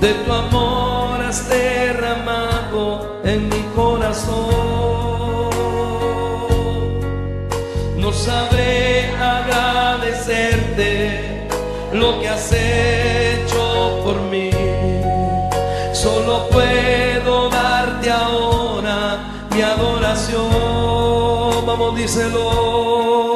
De tu amor has derramado en mi corazón. No sabré agradecerte lo que has hecho por mí. Solo puedo darte ahora mi adoración. Vamos, díselo.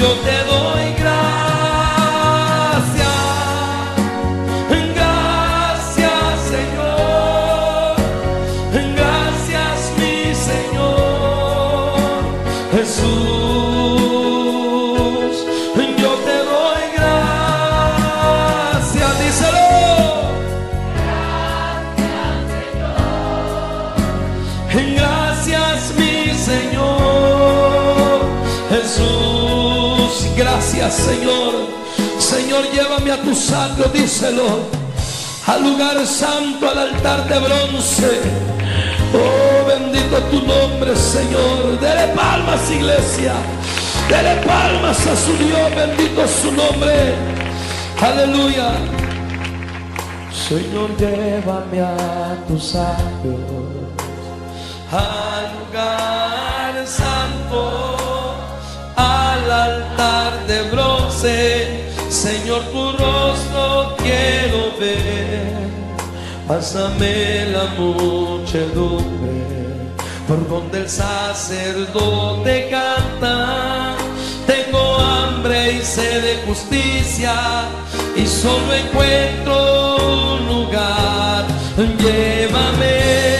Yo te doy tu sangre, díselo, al lugar santo, al altar de bronce. Oh, bendito tu nombre, Señor. Dele palmas, iglesia. Dele palmas a su Dios, bendito su nombre. Aleluya. Señor, llévame a tu sangre al lugar santo, al altar de bronce. Señor, tu rostro quiero ver. Pásame la muchedumbre por donde el sacerdote canta. Tengo hambre y sed de justicia y solo encuentro un lugar. Llévame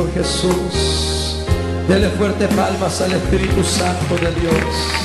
Señor Jesús. Dele fuerte palmas al Espíritu Santo de Dios.